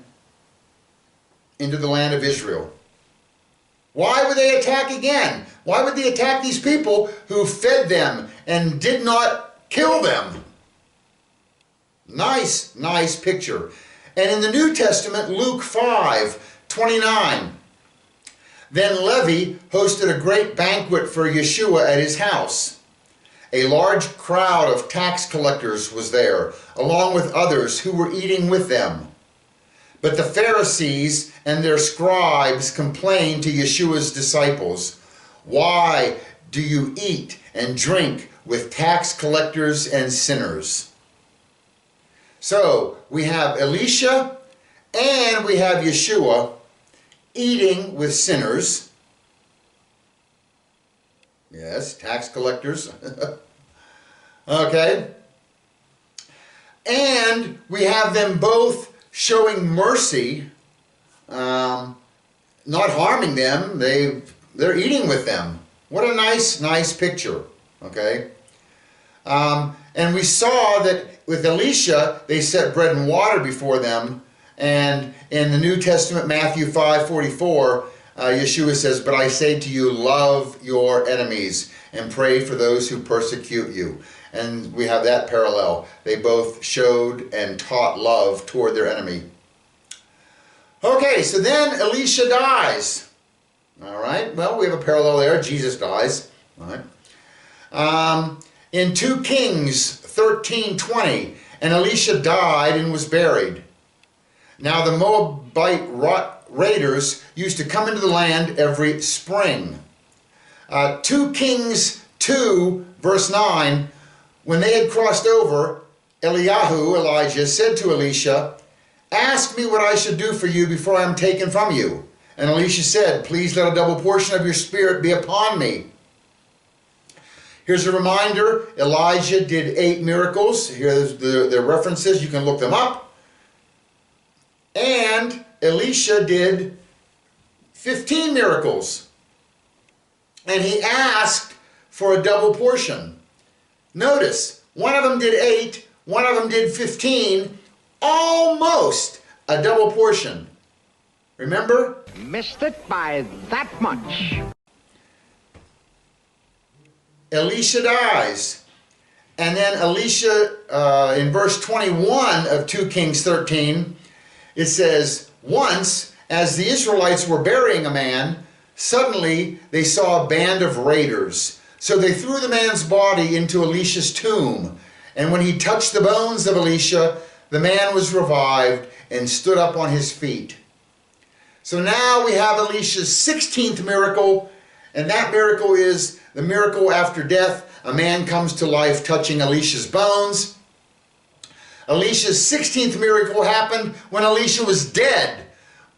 into the land of Israel. Why would they attack again? Why would they attack these people who fed them and did not kill them? Nice, nice picture. And in the New Testament, Luke 5 29. Then Levi hosted a great banquet for Yeshua at his house. A large crowd of tax collectors was there, along with others who were eating with them. But the Pharisees and their scribes complained to Yeshua's disciples, Why do you eat and drink with tax collectors and sinners? So we have Elisha and we have Yeshua eating with sinners. Yes, tax collectors. okay. And we have them both showing mercy, um, not harming them. They they're eating with them. What a nice, nice picture. Okay. Um, and we saw that with Elisha, they set bread and water before them. And in the New Testament, Matthew 5 44, uh, Yeshua says, But I say to you, love your enemies and pray for those who persecute you. And we have that parallel. They both showed and taught love toward their enemy. Okay, so then Elisha dies. All right, well, we have a parallel there. Jesus dies. All right. Um, in 2 Kings 13:20, and Elisha died and was buried. Now the Moabite raiders used to come into the land every spring. Uh, 2 Kings 2, verse 9, when they had crossed over, Eliyahu, Elijah, said to Elisha, Ask me what I should do for you before I am taken from you. And Elisha said, Please let a double portion of your spirit be upon me. Here's a reminder Elijah did eight miracles. Here's the, the references, you can look them up. And Elisha did 15 miracles. And he asked for a double portion. Notice, one of them did eight, one of them did 15, almost a double portion. Remember? Missed it by that much. Elisha dies. And then Elisha, uh, in verse 21 of 2 Kings 13, it says, Once, as the Israelites were burying a man, suddenly they saw a band of raiders. So they threw the man's body into Elisha's tomb. And when he touched the bones of Elisha, the man was revived and stood up on his feet. So now we have Elisha's 16th miracle, and that miracle is the miracle after death. A man comes to life touching Elisha's bones. Elisha's 16th miracle happened when Elisha was dead.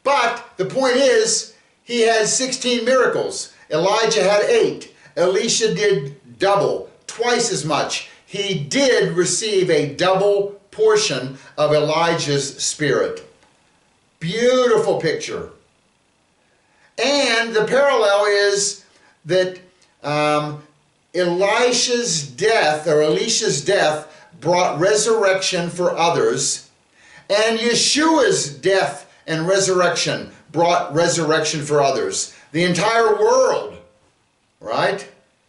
But the point is, he had 16 miracles. Elijah had eight. Elisha did double, twice as much. He did receive a double portion of Elijah's spirit. Beautiful picture. And the parallel is that um, Elisha's death or Elisha's death brought resurrection for others, and Yeshua's death and resurrection brought resurrection for others. The entire world, right?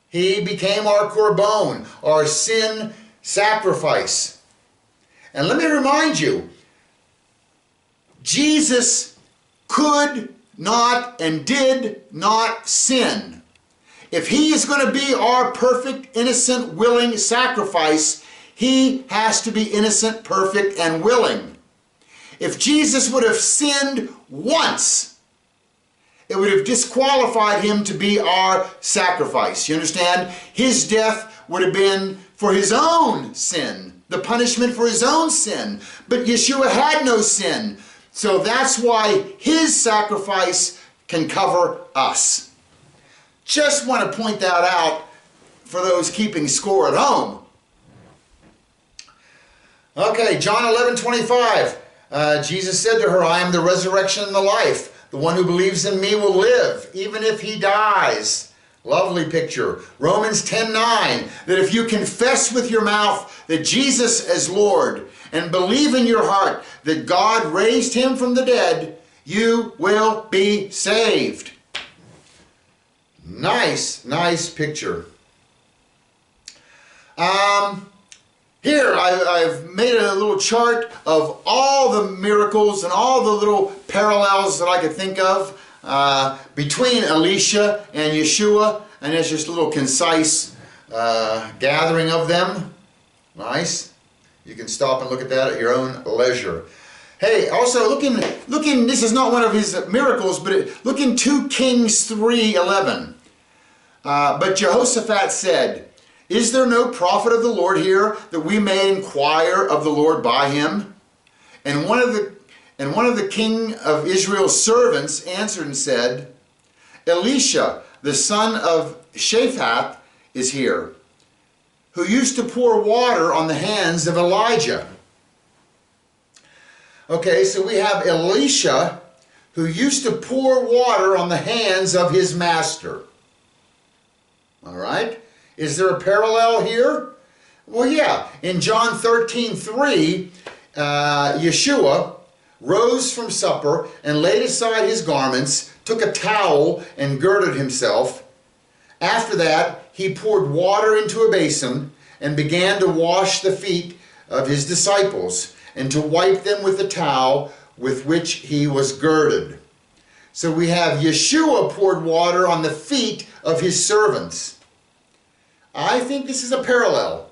He became our korban, our sin sacrifice. And let me remind you, Jesus could not and did not sin. If he is going to be our perfect, innocent, willing sacrifice, he has to be innocent, perfect, and willing. If Jesus would have sinned once, it would have disqualified him to be our sacrifice. You understand? His death would have been for his own sin, the punishment for his own sin. But Yeshua had no sin. So that's why his sacrifice can cover us. Just want to point that out for those keeping score at home. Okay, John 11, 25. Uh, Jesus said to her, I am the resurrection and the life. The one who believes in me will live, even if he dies. Lovely picture. Romans 10, 9. That if you confess with your mouth that Jesus is Lord and believe in your heart that God raised him from the dead, you will be saved. Nice, nice picture. Um, here, I, have made a little chart of all the miracles and all the little parallels that I could think of uh, between Elisha and Yeshua, and it's just a little concise uh, gathering of them. Nice. You can stop and look at that at your own leisure. Hey, also look in, look in, this is not one of his miracles, but it, look in 2 Kings 3.11. Uh, but Jehoshaphat said, Is there no prophet of the Lord here that we may inquire of the Lord by him? And one of the and one of the king of Israel's servants answered and said, Elisha, the son of Shaphat, is here, who used to pour water on the hands of Elijah. Okay, so we have Elisha, who used to pour water on the hands of his master. All right? Is there a parallel here? Well, yeah. In John 13 3, uh, Yeshua rose from supper and laid aside his garments, took a towel and girded himself. After that, he poured water into a basin and began to wash the feet of his disciples and to wipe them with the towel with which he was girded. So we have Yeshua poured water on the feet of his servants. I think this is a parallel.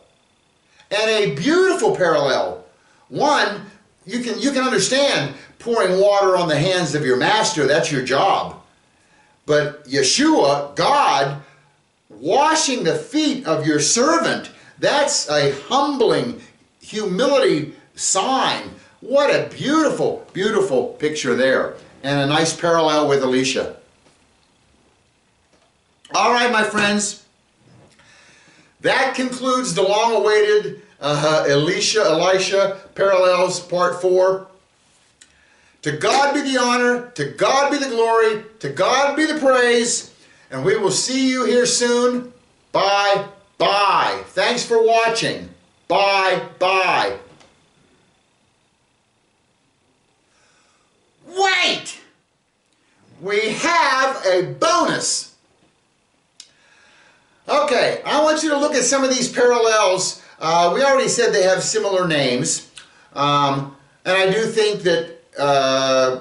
And a beautiful parallel. One, you can, you can understand pouring water on the hands of your master, that's your job. But Yeshua, God, washing the feet of your servant, that's a humbling humility sign. What a beautiful, beautiful picture there. And a nice parallel with Elisha. All right, my friends. That concludes the long-awaited uh, Elisha, Elisha parallels part four. To God be the honor, to God be the glory, to God be the praise, and we will see you here soon. Bye, bye. Thanks for watching. Bye, bye. Wait! We have a bonus. Okay, I want you to look at some of these parallels. Uh, we already said they have similar names. Um, and I do think that uh,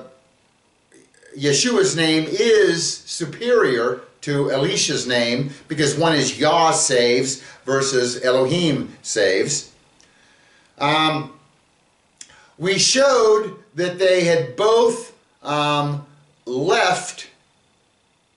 Yeshua's name is superior to Elisha's name because one is Yah saves versus Elohim saves. Um, we showed that they had both um, left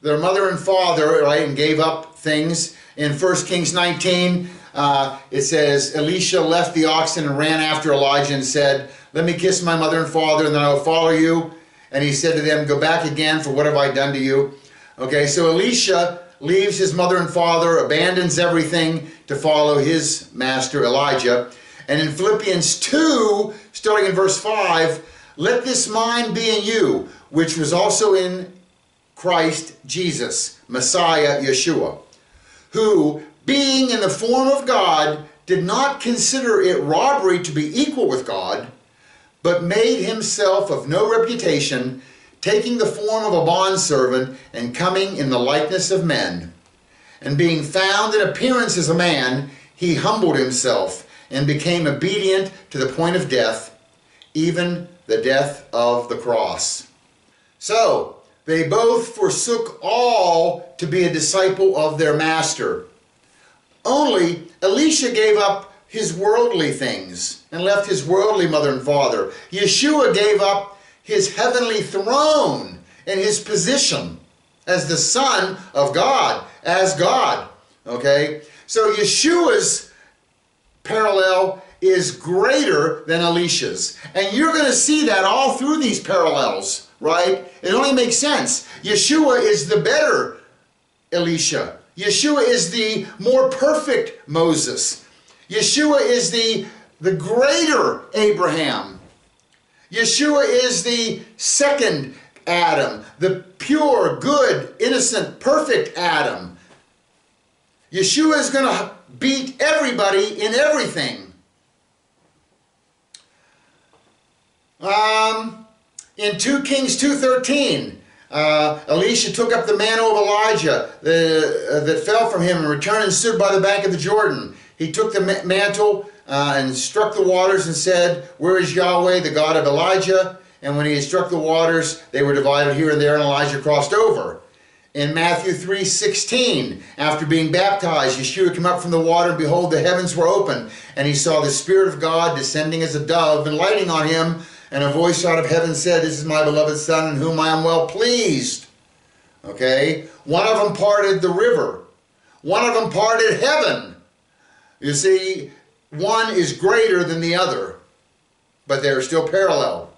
their mother and father, right, and gave up things. In 1 Kings 19, uh, it says, Elisha left the oxen and ran after Elijah and said, Let me kiss my mother and father, and then I will follow you. And he said to them, Go back again, for what have I done to you? Okay, so Elisha leaves his mother and father, abandons everything to follow his master Elijah. And in Philippians 2, starting in verse 5, let this mind be in you, which was also in Christ Jesus, Messiah Yeshua, who, being in the form of God, did not consider it robbery to be equal with God, but made himself of no reputation, taking the form of a bondservant and coming in the likeness of men. And being found in appearance as a man, he humbled himself and became obedient to the point of death, even the death of the cross. So, they both forsook all to be a disciple of their master. Only Elisha gave up his worldly things and left his worldly mother and father. Yeshua gave up his heavenly throne and his position as the Son of God, as God. Okay? So Yeshua's parallel is greater than Elisha's. And you're going to see that all through these parallels, right? It only makes sense. Yeshua is the better Elisha. Yeshua is the more perfect Moses. Yeshua is the, the greater Abraham. Yeshua is the second Adam, the pure, good, innocent, perfect Adam. Yeshua is going to beat everybody in everything. Um, in 2 Kings 2.13, uh, Elisha took up the mantle of Elijah the, uh, that fell from him and returned and stood by the bank of the Jordan. He took the ma mantle uh, and struck the waters and said, Where is Yahweh, the God of Elijah? And when he had struck the waters, they were divided here and there, and Elijah crossed over. In Matthew 3 16, after being baptized, Yeshua came up from the water, and behold, the heavens were open, and he saw the Spirit of God descending as a dove and lighting on him. And a voice out of heaven said, This is my beloved Son, in whom I am well pleased. Okay? One of them parted the river, one of them parted heaven. You see, one is greater than the other, but they're still parallel.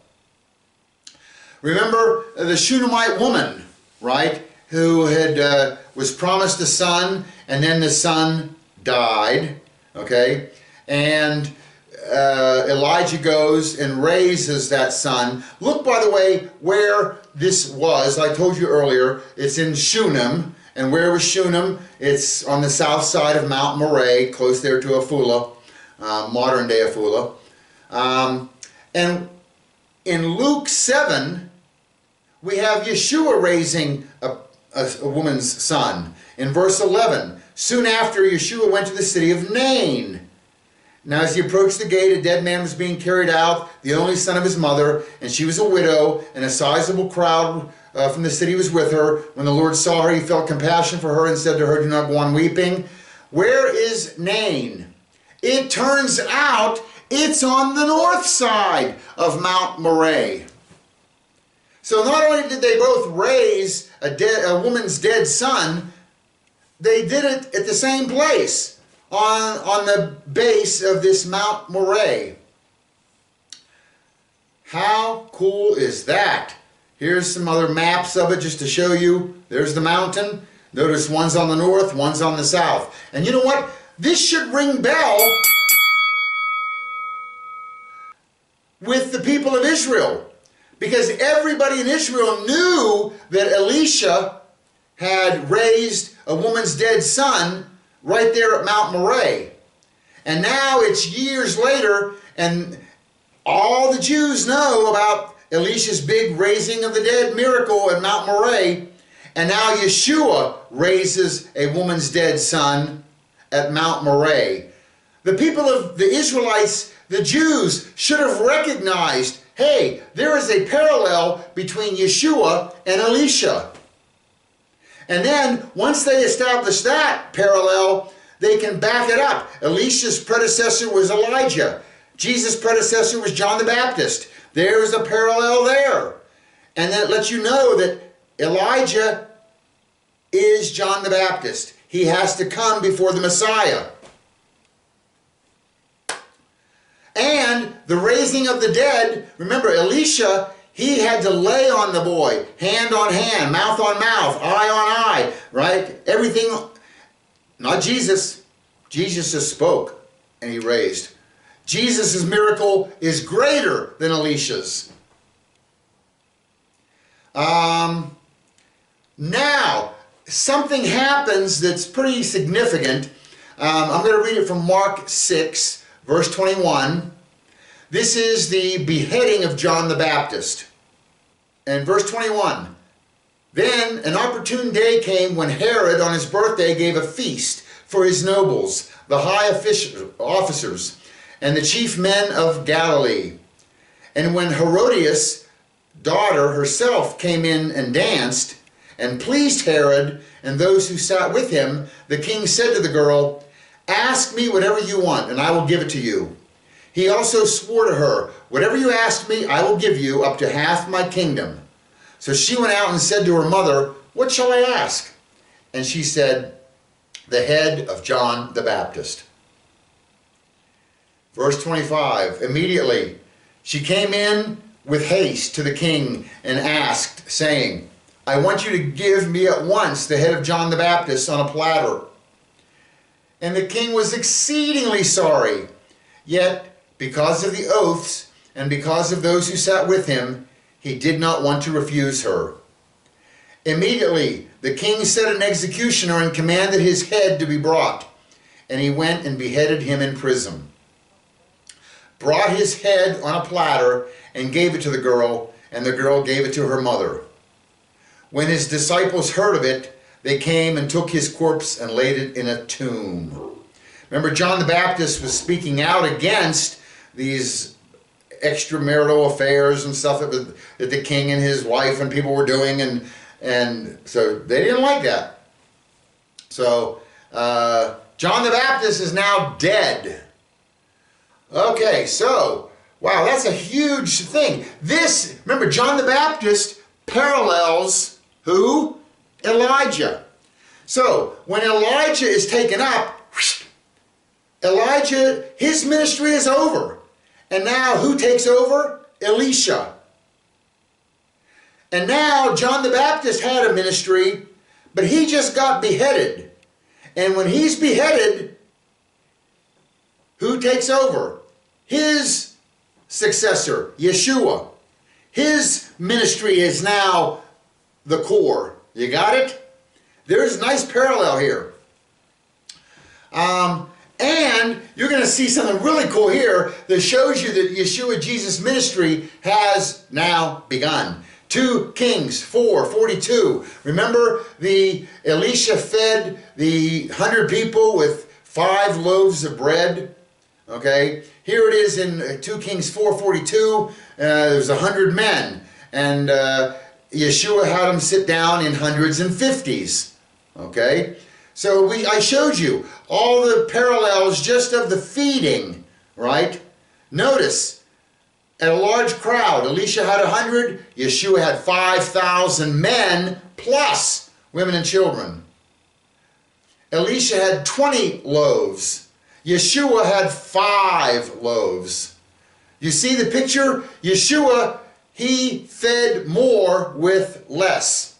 Remember the Shunammite woman, right? Who had uh, was promised a son, and then the son died. Okay, and uh, Elijah goes and raises that son. Look, by the way, where this was. I told you earlier. It's in Shunem. And where was Shunem? It's on the south side of Mount Moreh, close there to Afula, uh, modern day Afula. Um, and in Luke 7, we have Yeshua raising a, a, a, woman's son. In verse 11, soon after Yeshua went to the city of Nain. Now, as he approached the gate, a dead man was being carried out, the only son of his mother, and she was a widow, and a sizable crowd uh, from the city was with her. When the Lord saw her, he felt compassion for her and said to her, Do not go on weeping. Where is Nain? It turns out it's on the north side of Mount Moreh. So not only did they both raise a, dead, a woman's dead son, they did it at the same place on, on the base of this Mount Moreh. How cool is that? Here's some other maps of it just to show you. There's the mountain. Notice one's on the north, one's on the south. And you know what? This should ring bell with the people of Israel. Because everybody in Israel knew that Elisha had raised a woman's dead son right there at Mount Moriah. And now it's years later, and all the Jews know about Elisha's big raising of the dead miracle at Mount Moriah, and now Yeshua raises a woman's dead son at Mount Moriah. The people of the Israelites, the Jews, should have recognized hey, there is a parallel between Yeshua and Elisha. And then, once they establish that parallel, they can back it up. Elisha's predecessor was Elijah. Jesus' predecessor was John the Baptist. There's a parallel there. And that lets you know that Elijah is John the Baptist. He has to come before the Messiah. And the raising of the dead, remember Elisha, he had to lay on the boy, hand on hand, mouth on mouth, eye on eye, right? Everything, not Jesus. Jesus just spoke and he raised. Jesus' miracle is greater than Elisha's. Um, now, something happens that's pretty significant. Um, I'm going to read it from Mark 6, verse 21. This is the beheading of John the Baptist. And verse 21 Then an opportune day came when Herod, on his birthday, gave a feast for his nobles, the high officers and the chief men of Galilee. And when Herodias' daughter herself came in and danced, and pleased Herod and those who sat with him, the king said to the girl, Ask me whatever you want, and I will give it to you. He also swore to her, Whatever you ask me, I will give you up to half my kingdom. So she went out and said to her mother, What shall I ask? And she said, The head of John the Baptist. Verse 25 Immediately she came in with haste to the king and asked, saying, I want you to give me at once the head of John the Baptist on a platter. And the king was exceedingly sorry. Yet, because of the oaths and because of those who sat with him, he did not want to refuse her. Immediately, the king set an executioner and commanded his head to be brought, and he went and beheaded him in prison brought his head on a platter and gave it to the girl, and the girl gave it to her mother. When his disciples heard of it, they came and took his corpse and laid it in a tomb. Remember, John the Baptist was speaking out against these extramarital affairs and stuff that, the king and his wife and people were doing, and And so they didn't like that. So uh, John the Baptist is now dead. Okay, so wow, that's a huge thing. This, remember, John the Baptist parallels who? Elijah. So when Elijah is taken up, Elijah, his ministry is over. And now who takes over? Elisha. And now John the Baptist had a ministry, but he just got beheaded. And when he's beheaded, who takes over? His successor, Yeshua. His ministry is now the core. You got it? There's a nice parallel here. Um, and you're going to see something really cool here that shows you that Yeshua Jesus' ministry has now begun. 2 Kings 4 42. Remember the Elisha fed the hundred people with five loaves of bread? Okay, here it is in 2 Kings 4 42. Uh, there's a hundred men, and uh, Yeshua had them sit down in hundreds and fifties. Okay, so we I showed you all the parallels just of the feeding, right? Notice at a large crowd, Elisha had a hundred, Yeshua had five thousand men plus women and children. Elisha had twenty loaves. Yeshua had five loaves. You see the picture? Yeshua, he fed more with less.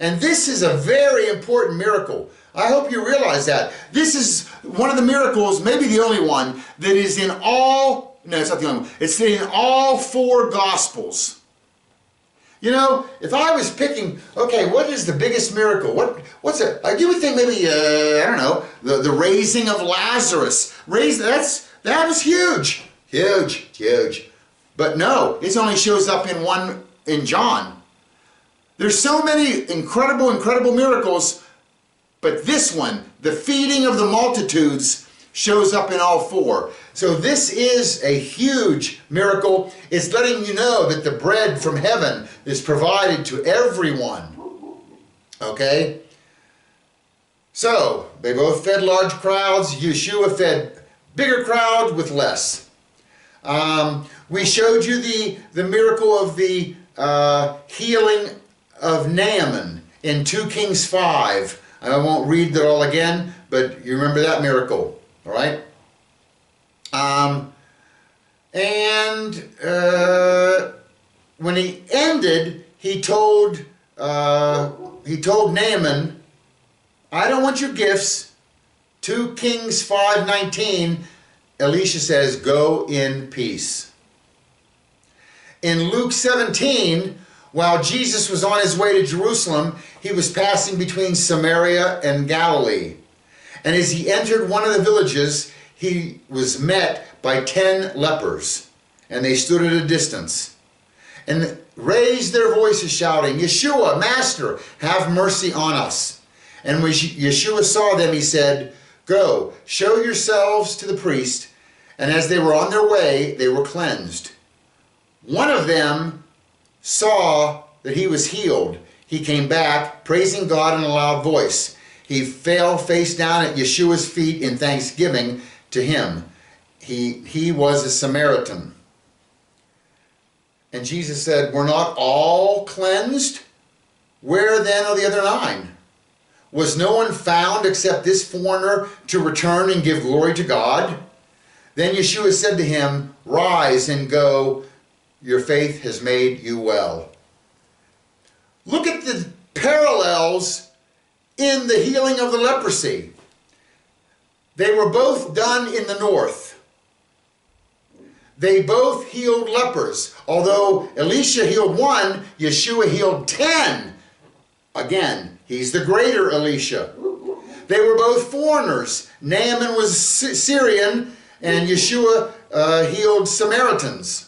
And this is a very important miracle. I hope you realize that. This is one of the miracles, maybe the only one, that is in all, no, it's not the only one, it's in all four Gospels. You know, if I was picking, okay, what is the biggest miracle? What, what's it? Like you would think maybe, uh, I don't know, the, the raising of Lazarus. Raise, that's, that was huge. Huge, huge. But no, it only shows up in one, in John. There's so many incredible, incredible miracles, but this one, the feeding of the multitudes, shows up in all four. So this is a huge miracle. It's letting you know that the bread from heaven is provided to everyone. Okay? So, they both fed large crowds. Yeshua fed bigger crowd with less. Um, we showed you the, the miracle of the uh, healing of Naaman in 2 Kings 5. I won't read that all again, but you remember that miracle. All right? Um, and uh, when he ended, he told uh, he told Naaman, "I don't want your gifts." Two Kings five nineteen, Elisha says, "Go in peace." In Luke seventeen, while Jesus was on his way to Jerusalem, he was passing between Samaria and Galilee. And as he entered one of the villages, he was met by ten lepers, and they stood at a distance and raised their voices, shouting, Yeshua, Master, have mercy on us. And when Yeshua saw them, he said, Go, show yourselves to the priest. And as they were on their way, they were cleansed. One of them saw that he was healed. He came back, praising God in a loud voice. He fell face down at Yeshua's feet in thanksgiving to him. He, he was a Samaritan. And Jesus said, Were not all cleansed? Where then are the other nine? Was no one found except this foreigner to return and give glory to God? Then Yeshua said to him, Rise and go, your faith has made you well. Look at the parallels in the healing of the leprosy. They were both done in the north. They both healed lepers. Although Elisha healed one, Yeshua healed ten. Again, he's the greater Elisha. They were both foreigners. Naaman was Syrian, and Yeshua uh, healed Samaritans.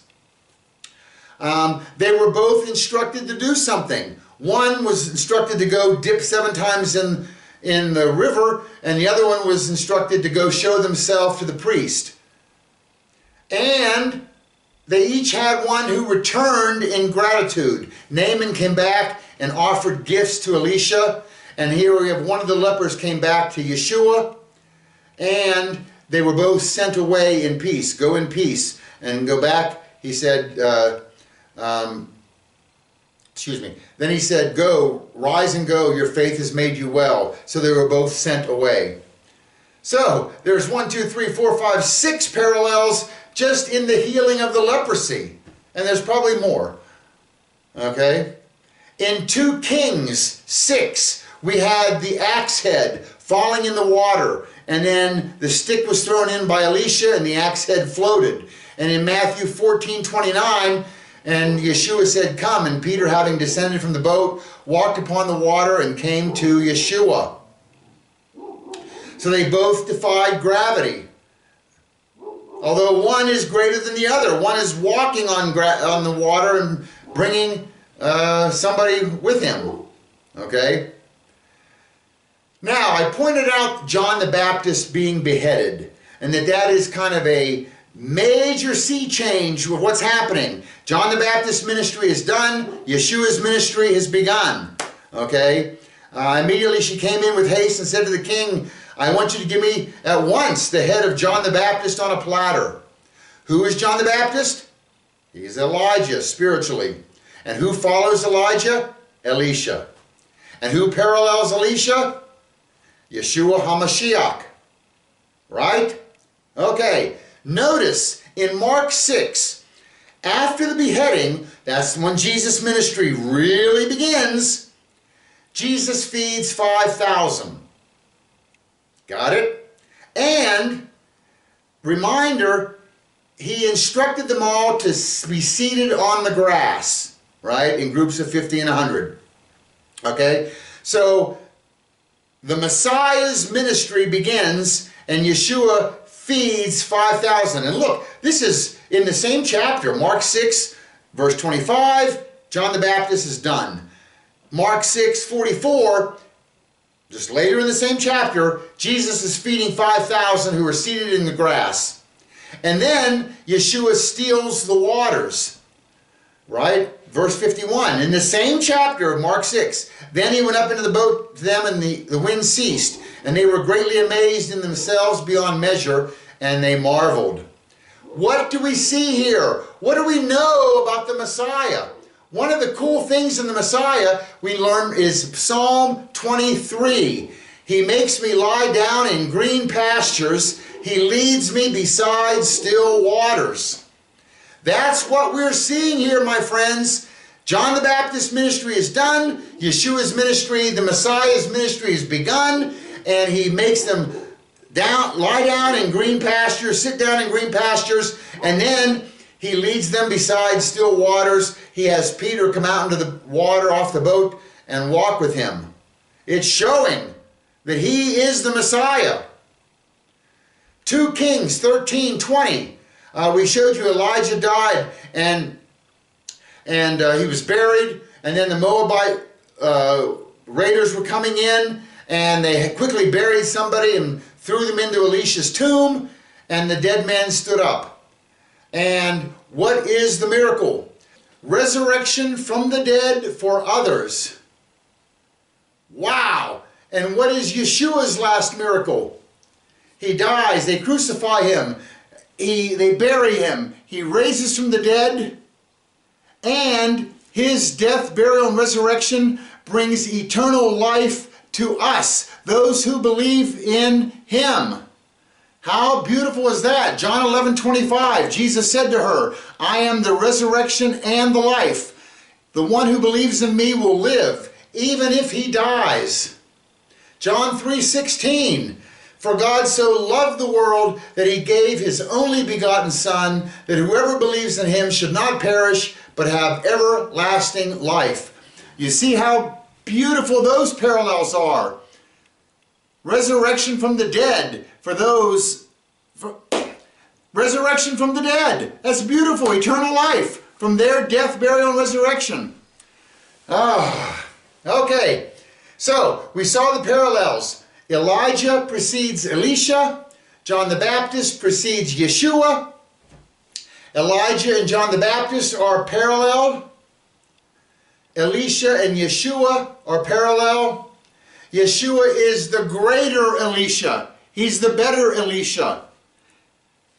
Um, they were both instructed to do something. One was instructed to go dip seven times in, in the river, and the other one was instructed to go show themselves to the priest. And they each had one who returned in gratitude. Naaman came back and offered gifts to Elisha. And here we have one of the lepers came back to Yeshua. And they were both sent away in peace. Go in peace and go back. He said, uh, um, excuse me. Then he said, Go, rise and go, your faith has made you well. So they were both sent away. So there's one, two, three, four, five, six parallels just in the healing of the leprosy. And there's probably more. Okay? In 2 Kings 6, we had the axe head falling in the water, and then the stick was thrown in by Elisha, and the axe head floated. And in Matthew 14 29, and Yeshua said, Come. And Peter, having descended from the boat, walked upon the water and came to Yeshua. So they both defied gravity. Although one is greater than the other, one is walking on, on the water and bringing uh, somebody with him. Okay? Now, I pointed out John the Baptist being beheaded, and that that is kind of a major sea change with what's happening. John the Baptist ministry is done, Yeshua's ministry has begun. Okay? Uh, immediately she came in with haste and said to the king, I want you to give me at once the head of John the Baptist on a platter. Who is John the Baptist? He's Elijah spiritually. And who follows Elijah? Elisha. And who parallels Elisha? Yeshua HaMashiach. Right? Okay. Notice in Mark 6, after the beheading, that's when Jesus' ministry really begins, Jesus feeds 5,000. Got it? And, reminder, he instructed them all to be seated on the grass, right, in groups of 50 and 100. Okay? So, the Messiah's ministry begins, and Yeshua feeds 5,000. And look, this is in the same chapter, Mark 6, verse 25, John the Baptist is done. Mark 6, 44, just later in the same chapter, Jesus is feeding 5,000 who are seated in the grass. And then Yeshua steals the waters. Right? Verse 51. In the same chapter of Mark 6, then he went up into the boat to them, and the, the wind ceased. And they were greatly amazed in themselves beyond measure, and they marveled. What do we see here? What do we know about the Messiah? One of the cool things in the Messiah we learn is Psalm 23. He makes me lie down in green pastures. He leads me beside still waters. That's what we're seeing here, my friends. John the Baptist's ministry is done. Yeshua's ministry, the Messiah's ministry is begun. And he makes them down, lie down in green pastures, sit down in green pastures. And then he leads them beside still waters. He has Peter come out into the water off the boat and walk with him. It's showing that he is the Messiah. 2 Kings 13 20. Uh, we showed you Elijah died and and uh, he was buried, and then the Moabite uh, raiders were coming in, and they quickly buried somebody and threw them into Elisha's tomb, and the dead man stood up. And what is the miracle? Resurrection from the dead for others. Wow! And what is Yeshua's last miracle? He dies, they crucify him, he, they bury him, he raises from the dead, and his death, burial, and resurrection brings eternal life to us, those who believe in him. How beautiful is that? John 11, 25, Jesus said to her, I am the resurrection and the life. The one who believes in me will live, even if he dies. John 3, 16, For God so loved the world that he gave his only begotten Son, that whoever believes in him should not perish, but have everlasting life. You see how beautiful those parallels are. Resurrection from the dead for those. For, resurrection from the dead. That's beautiful. Eternal life from their death, burial, and resurrection. Ah, okay. So we saw the parallels. Elijah precedes Elisha. John the Baptist precedes Yeshua. Elijah and John the Baptist are parallel. Elisha and Yeshua are parallel. Yeshua is the greater Elisha. He's the better Elisha.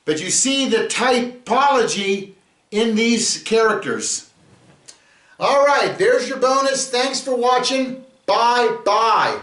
But you see the typology in these characters. All right, there's your bonus. Thanks for watching. Bye bye.